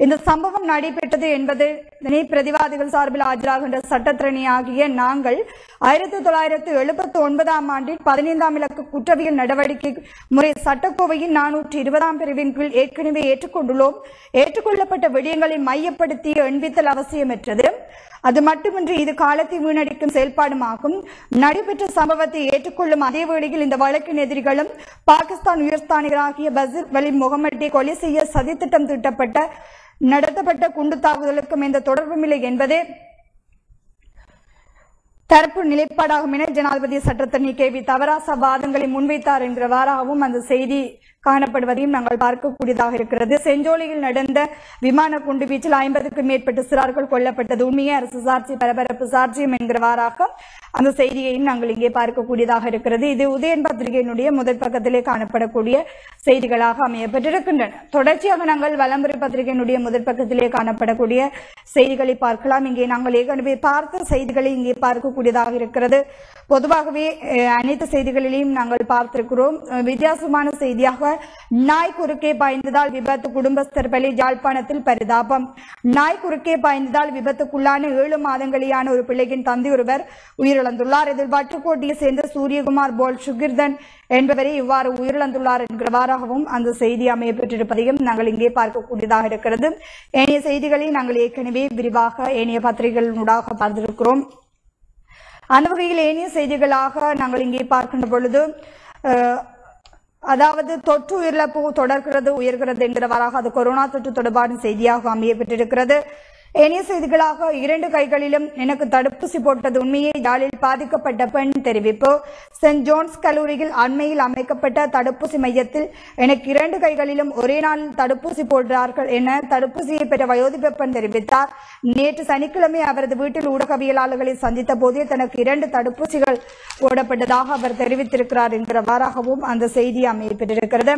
இந்த சம்பவம் நடைபெற்றது என்பதனை பிரதிவாதிகள் சார்பில் ஆஜராகின்ற சட்டத்திரணி ஆகிய நாங்கள் ஆயிரத்தி தொள்ளாயிரத்து எழுபத்தி ஒன்பதாம் ஆண்டில் பதினைந்தாம் இலக்கு குற்றவியல் நடவடிக்கை முறை சட்டக்கோவையின் நானூற்றி இருபதாம் பிரிவின் கீழ் ஏற்கனவே ஏற்றுக்கொண்டுள்ளோம். ஏற்றுக்கொள்ளப்பட்ட விடயங்களை மையப்படுத்தி எண்பித்தல் அவசியமற்றது. அது மட்டுமின்றி இது காலத்தை வீணடிக்கும் செயல்பாடுமாகும். நடைபெற்ற சம்பவத்தை ஏற்றுக்கொள்ளும் அதே வேளையில் இந்த வழக்கின் எதிரிகளும் பாகிஸ்தான் உயர்ஸ்தானிகராகிய பசிர் வலி முகமட்டை கொலை செய்ய சதித்திட்டம் தீட்டப்பட்ட நடத்தப்பட்ட குண்டு தாக்குதலுக்கும் எந்த தொடர்புமில்லை என்பதே தரப்பு நிலைப்பாடாகும் என ஜனாதிபதி சட்டத்தரணி கே வி தவராசா வாதங்களை முன்வைத்தார் என்கிறவாறாகவும் அந்த செய்தி காணப்படுவதையும் நாங்கள் பார்க்கக்கூடியதாக இருக்கிறது. செஞ்சோலியில் நடந்த விமான குண்டு வீச்சில் ஐம்பதுக்கும் மேற்பட்ட சிறார்கள் கொல்லப்பட்டது. உண்மையை அரசு சாட்சி பரபரப்பு சாட்சியம் என்கிறவாறாக அந்த செய்தியையும் நாங்கள் இங்கே பார்க்கக்கூடியதாக இருக்கிறது. இது உதயன் பத்திரிகையினுடைய முதல் பக்கத்திலே காணப்படக்கூடிய செய்திகளாக அமையப்பட்டிருக்கின்றன. தொடர்ச்சியாக நாங்கள் வலம்புரை பத்திரிகையினுடைய முதல் பக்கத்திலே காணப்படக்கூடிய செய்திகளை பார்க்கலாம். இங்கே நாங்கள் ஏற்கனவே பார்த்த செய்திகளை இங்கே பார்க்கக்கூடியதாக இருக்கிறது. பொதுவாகவே அனைத்து செய்திகளிலையும் நாங்கள் பார்த்திருக்கிறோம். வித்தியாசமான செய்தியாக நாய் குறுக்கே பாய்ந்ததால் விபத்து குடும்பஸ்தர் பலி யாழ்ப்பாணத்தில் பரிதாபம். நாய் குறுக்கே பாய்ந்ததால் விபத்துக்குள்ளான ஏழு மாதங்களிலான ஒரு பிள்ளையின் தந்தை ஒருவர் உயிரிழந்துள்ளார். இதில் வட்டுக்கோட்டையை சேர்ந்த சூரியகுமார் போல் சுகிர்தன் என்பவரை இவ்வாறு உயிரிழந்துள்ளார் என்கிறவாறாகவும் அந்த செய்தி அமையப்பெற்றிருப்பதையும் நாங்கள் இங்கே பார்க்கக்கூடியதாக இருக்கிறது. ஏனைய செய்திகளை நாங்கள் ஏற்கனவே விரிவாக ஏனைய பத்திரிகைகளினூடாக பார்த்திருக்கிறோம். அந்த வகையில் ஏனைய செய்திகளாக நாங்கள் இங்கே பார்க்கின்ற பொழுது அதாவது தொற்று உயிரிழப்பு தொடர்கிறது உயர்கிறது என்கிறவாறாக அது கொரோனா தொற்று தொடர்பான செய்தியாக அமைய பெற்றிருக்கிறது இனிய செய்திகளாக இரண்டு கைகளிலும் எனக்கு தடுப்பூசி போட்டது உண்மையே. யாழில் பாதிக்கப்பட்ட பெண் தெரிவிப்பு. சென்ட் ஜோன்ஸ் கல்லூரியில் அண்மையில் அமைக்கப்பட்ட தடுப்பூசி மையத்தில் எனக்கு இரண்டு கைகளிலும் ஒரே நாளில் தடுப்பூசி போடுறார்கள் என தடுப்பூசியை பெற்ற வயோதிப பெண் தெரிவித்தார். நேற்று சனிக்கிழமை அவரது வீட்டில் ஊடகவியலாளர்களை சந்தித்த போதே தனக்கு இரண்டு தடுப்பூசிகள் போடப்பட்டதாக அவர் தெரிவித்திருக்கிறார் என்கிறவாறாகவும் அந்த செய்தி அமையப்பட்டிருக்கிறது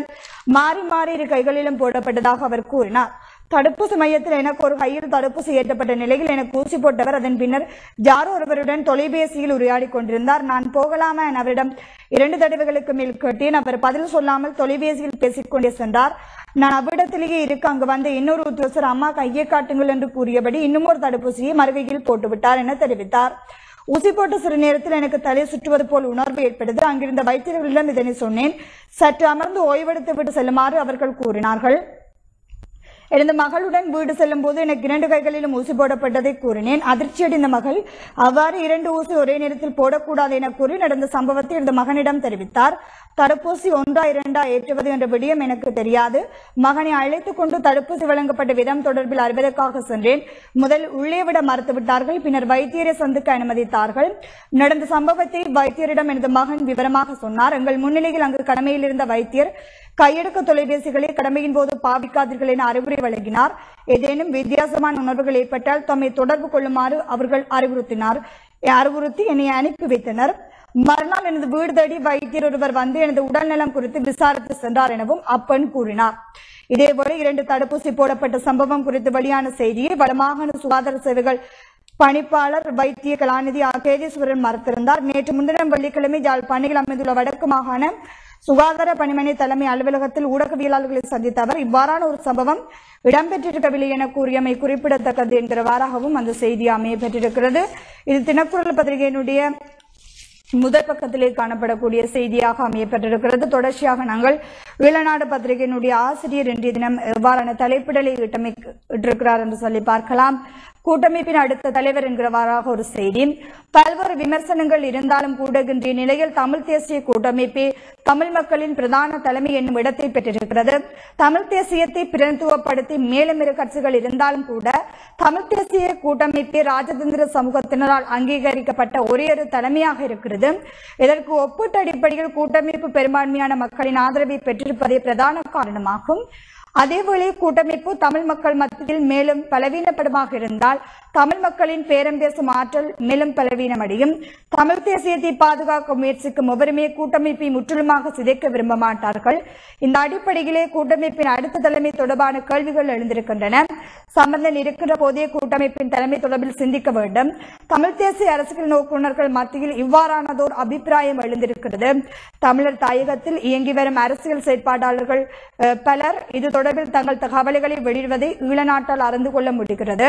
மாறி மாறி இரு கைகளிலும் போடப்பட்டதாக அவர் கூறினார். தடுப்பூசி மையத்தில் எனக்கு ஒரு கையில் தடுப்பூசி ஏற்றப்பட்ட நிலையில் எனக்கு ஊசி போட்டவர் அதன் பின்னர் யாரோ ஒருவருடன் தொலைபேசியில் உரையாடி கொண்டிருந்தார். நான் போகலாமா என அவரிடம் இரண்டு தடவைகளுக்கு மேல் கேட்டேன். அவர் பதில் சொல்லாமல் தொலைபேசியில் பேசிக்கொண்டே சென்றார். நான் அவ்விடத்திலேயே இருக்க அங்கு வந்த இன்னொரு உத்தியோகர் அம்மா கையை காட்டுங்கள் என்று கூறியபடி இன்னும் ஒரு தடுப்பூசியை மறுகையில் போட்டுவிட்டார் என தெரிவித்தார். ஊசி போட்ட சிறு நேரத்தில் எனக்கு தலை சுற்றுவது போல் உணர்வு ஏற்பட்டது. அங்கிருந்த வைத்தியர்களிடம் இதனை சொன்னேன். சற்று அமர்ந்து ஓய்வெடுத்து விட்டு செல்லுமாறு அவர்கள் கூறினார்கள். எனது மகளுடன் வீடு செல்லும் போது எனக்கு இரண்டு கைகளிலும் ஊசி போடப்பட்டதை கூறினேன். அதிர்ச்சியடைந்த மகள் அவ்வாறு இரண்டு ஊசி ஒரே நேரத்தில் போடக்கூடாது என கூறி நடந்த சம்பவத்தை எனது மகனிடம் தெரிவித்தார். தடுப்பூசி ஒன்றா இரண்டா ஏற்றுவது என்ற விடயம் எனக்கு தெரியாது. மகனை அழைத்துக் கொண்டு தடுப்பூசி வழங்கப்பட்ட விதம் தொடர்பில் அறிவதற்காக சென்றேன். முதல் உள்ளே விட மறுத்துவிட்டார்கள் பின்னர் வைத்தியரை சந்திக்க அனுமதித்தார்கள். நடந்த சம்பவத்தை வைத்தியரிடம் எனது மகன் விவரமாக சொன்னார். எங்கள் முன்னிலையில் அங்கு கடமையில் இருந்த வைத்தியர் கையெடுக்க தொலைபேசிகளை கடமையின் போது பாவிக்காதீர்கள் என அறிவுரை வழங்கினார். ஏதேனும் வித்தியாசமான உணர்வுகள் ஏற்பட்டால் தம்மை தொடர்பு கொள்ளுமாறு அவர்கள் அறிவுறுத்தினார். அறிவுறுத்தி என்னை அனுப்பி வைத்தனர். மறுநாள் எனது வீடு தேடி வைத்தியர் ஒருவர் வந்து எனது உடல்நலம் குறித்து விசாரித்து சென்றார் எனவும் அப்பன் கூறினார். இதேபோல இரண்டு தடுப்பூசி போடப்பட்ட சம்பவம் குறித்து வெளியான செய்தியை வடமாகாண சுகாதார சேவைகள் பணிப்பாளர் வைத்திய கலாநிதி கேதீஸ்வரன் மறுத்திருந்தார். நேற்று முன்தினம் வெள்ளிக்கிழமை யாழ் அமைந்துள்ள வடக்கு மாகாண சுகாதார பணிமனை தலைமை அலுவலகத்தில் ஊடகவியலாளர்களை சந்தித்த அவர் இவ்வாறான ஒரு சம்பவம் இடம்பெற்றிருக்கவில்லை என கூறியமை குறிப்பிடத்தக்கது என்கிறவாறாகவும் அந்த செய்தி அமைய பெற்றிருக்கிறது இது தினக்குரல் பத்திரிகையினுடைய முதல் பக்கத்திலே காணப்படக்கூடிய செய்தியாக அமையப்பட்டிருக்கிறது. தொடர்ச்சியாக நாங்கள் வெளிநாடு பத்திரிகையினுடைய ஆசிரியர் இன்றைய தினம் எவ்வாறான தலைப்பிடலை இட்டமைக்கிட்டிருக்கிறார் என்று சொல்லி பார்க்கலாம். கூட்டமைப்பின் அடுத்த தலைவர் என்கிறவாறாக ஒரு செய்தி. பல்வேறு விமர்சனங்கள் இருந்தாலும் கூட இன்றைய நிலையில் தமிழ் தேசிய கூட்டமைப்பே தமிழ் மக்களின் பிரதான தலைமை என்னும் இடத்தை பெற்றிருக்கிறது. தமிழ் தேசியத்தை பிரதித்துவப்படுத்தி மேலும் இரு கட்சிகள் இருந்தாலும் கூட தமிழ் தேசிய கூட்டமைப்பே ராஜதந்திர சமூகத்தினரால் அங்கீகரிக்கப்பட்ட ஒரே ஒரு தலைமையாக இருக்கிறது. இதற்கு ஒப்பீட்டு அடிப்படையில் கூட்டமைப்பு பெரும்பான்மையான மக்களின் ஆதரவை பெற்றிருப்பதே பிரதான காரணமாகும். அதேவேளை கூட்டமைப்பு தமிழ் மக்கள் மத்தியில் மேலும் பலவீனப்படமாக இருந்தால் தமிழ் மக்களின் பேரம் பேசும் ஆற்றல் மேலும் பலவீனமடையும். தமிழ் தேசியத்தை பாதுகாக்க முயற்சிக்கும் எவருமே கூட்டமைப்பை முற்றிலுமாக சிதைக்க விரும்ப மாட்டார்கள். இந்த அடிப்படையிலே கூட்டமைப்பின் அடுத்த தலைமை தொடர்பான கேள்விகள் எழுந்திருக்கின்றன. சம்பந்தன் இருக்கின்ற போதே கூட்டமைப்பின் தலைமை தொடர்பில் சிந்திக்க வேண்டும். தமிழ் தேசிய அரசியல் நோக்குநர்கள் மத்தியில் இவ்வாறானதோர் அபிப்பிராயம் எழுந்திருக்கிறது. தமிழர் தாயகத்தில் இயங்கி வரும் அரசியல் செயற்பாட்டாளர்கள் பலர் இது தொடர்பில் தங்கள் தகவல்களை வெளியிடுவதை ஈழநாட்டால் அறிந்து கொள்ள முடிகிறது.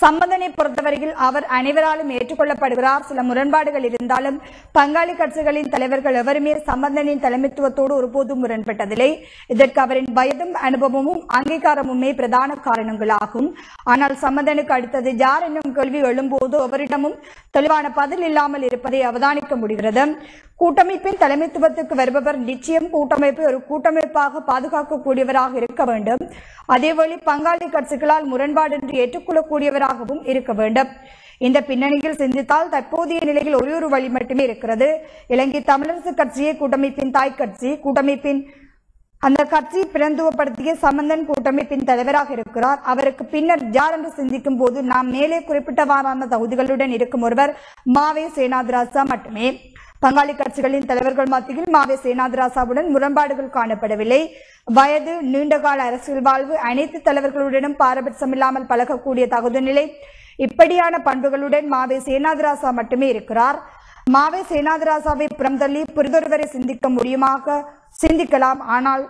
சம்பந்தனை பொறுத்தவரையில் அவர் அனைவராலும் ஏற்றுக்கொள்ளப்படுகிறார். சில முரண்பாடுகள் இருந்தாலும் பங்காளி கட்சிகளின் தலைவர்கள் எவருமே சம்பந்தனின் தலைமைத்துவத்தோடு ஒருபோதும் முரண்பட்டதில்லை. இதற்கு அவரின் வயதும் அனுபவமும் அங்கீகாரமுமே பிரதான காரணங்களாகும். ஆனால் சம்பந்தனுக்கு அடுத்தது யார் என்னும் கேள்வி எழும்போது அவரிடமும் தெளிவான பதில் இல்லாமல் இருப்பதை அவதானிக்க முடிகிறது. கூட்டமைப்பின் தலைமைத்துவத்துக்கு வருபவர் நிச்சயம் கூட்டமைப்பை ஒரு கூட்டமைப்பாக பாதுகாக்கக்கூடியவராக இருக்க வேண்டும். அதேவேளை பங்காளி கட்சிகளால் முரண்பாடின்றி ஏற்றுக்கொள்ளக்கூடியவராகவும் இருக்க வேண்டும். இந்த பின்னணியில் சிந்தித்தால் தற்போதைய நிலையில் ஒரே ஒரு வழி மட்டுமே இருக்கிறது. இலங்கை தமிழரசு கட்சியே கூட்டமைப்பின் தாய் கட்சி. கூட்டமைப்பின் அந்த கட்சி பிரந்துவப்படுத்திய சம்பந்தன் கூட்டமைப்பின் தலைவராக இருக்கிறார். அவருக்கு பின்னர் யார் என்று சிந்திக்கும் போது நாம் மேலே குறிப்பிட்டவாறான தகுதிகளுடன் இருக்கும் ஒருவர் மாவே சேனாதிராசா மட்டுமே. பங்காளி கட்சிகளின் தலைவர்கள் மத்தியில் மாவே சேனாதிராசாவுடன் முரண்பாடுகள் காணப்படவில்லை. வயது நீண்டகால அரசியல் வாழ்வு அனைத்து தலைவர்களுடனும் பாரபட்சமில்லாமல் பழகக்கூடிய தகுதி நிலை இப்படியான பண்புகளுடன் மாவே சேனாதிராசா மட்டுமே இருக்கிறார். மாவே சேனாதிராசாவை புறந்தள்ளி புரிதொருவரை சிந்திக்க முடியுமாக? சிந்திக்கலாம். ஆனால்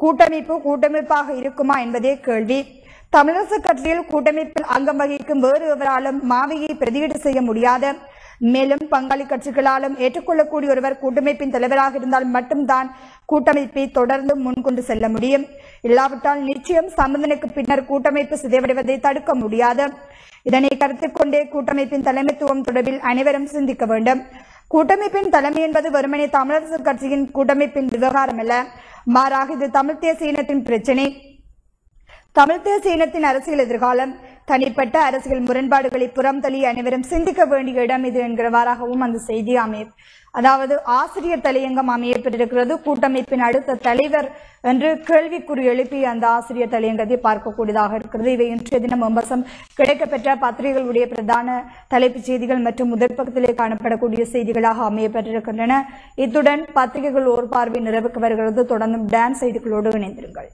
கூட்டமைப்பு கூட்டமைப்பாக இருக்குமா என்பதே கேள்வி. தமிழரசு கட்சியில் கூட்டமைப்பில் அங்கம் வகிக்கும் வேறு எவராலும் மாவையை பிரதியீடு செய்ய முடியாத மேலும் பங்காளி கட்சிகளாலும் ஏற்றுக்கொள்ளக்கூடிய ஒருவர் கூட்டமைப்பின் தலைவராக இருந்தால் மட்டும்தான் கூட்டமைப்பை தொடர்ந்து முன்கொண்டு செல்ல முடியும். இல்லாவிட்டால் நிச்சயம் சம்பந்தனுக்கு பின்னர் கூட்டமைப்பு சிதைவடைவதை தடுக்க முடியாது. இதனை கருத்தில் கொண்டே கூட்டமைப்பின் தலைமைத்துவம் தொடர்பில் அனைவரும் சிந்திக்க வேண்டும். கூட்டமைப்பின் தலைமை என்பது வெறுமனே தமிழரசு கட்சியின் கூட்டமைப்பின் விவகாரம் அல்ல மாறாக இது தமிழ் தேசிய இனத்தின் பிரச்சினை. தமிழ் தேசிய இனத்தின் அரசியல் எதிர்காலம் தனிப்பட்ட அரசியல் முரண்பாடுகளை புறம் தள்ளி அனைவரும் சிந்திக்க வேண்டிய இடம் இது என்கிறவாறாகவும் அந்த செய்தி அமைய அதாவது ஆசிரியர் தலையங்கம் அமையப்பட்டிருக்கிறது. கூட்டமைப்பின் அடுத்த தலைவர் என்று கேள்விக்குறி எழுப்பி அந்த ஆசிரியர் தலையங்கத்தை பார்க்கக்கூடியதாக இருக்கிறது. இவை இன்றைய தினம் விமர்சம் கிடைக்கப்பெற்ற பத்திரிகைகளுடைய பிரதான தலைப்புச் செய்திகள் மற்றும் முதற்பக்கத்திலே காணப்படக்கூடிய செய்திகளாக அமையப்பட்டிருக்கின்றன. இத்துடன் பத்திரிகைகள் ஒரு பார்வை நிறைவுக்கு வருகிறது. தொடர்ந்தும் டான்ஸ் செய்திகளோடு இணைந்திருங்கள்.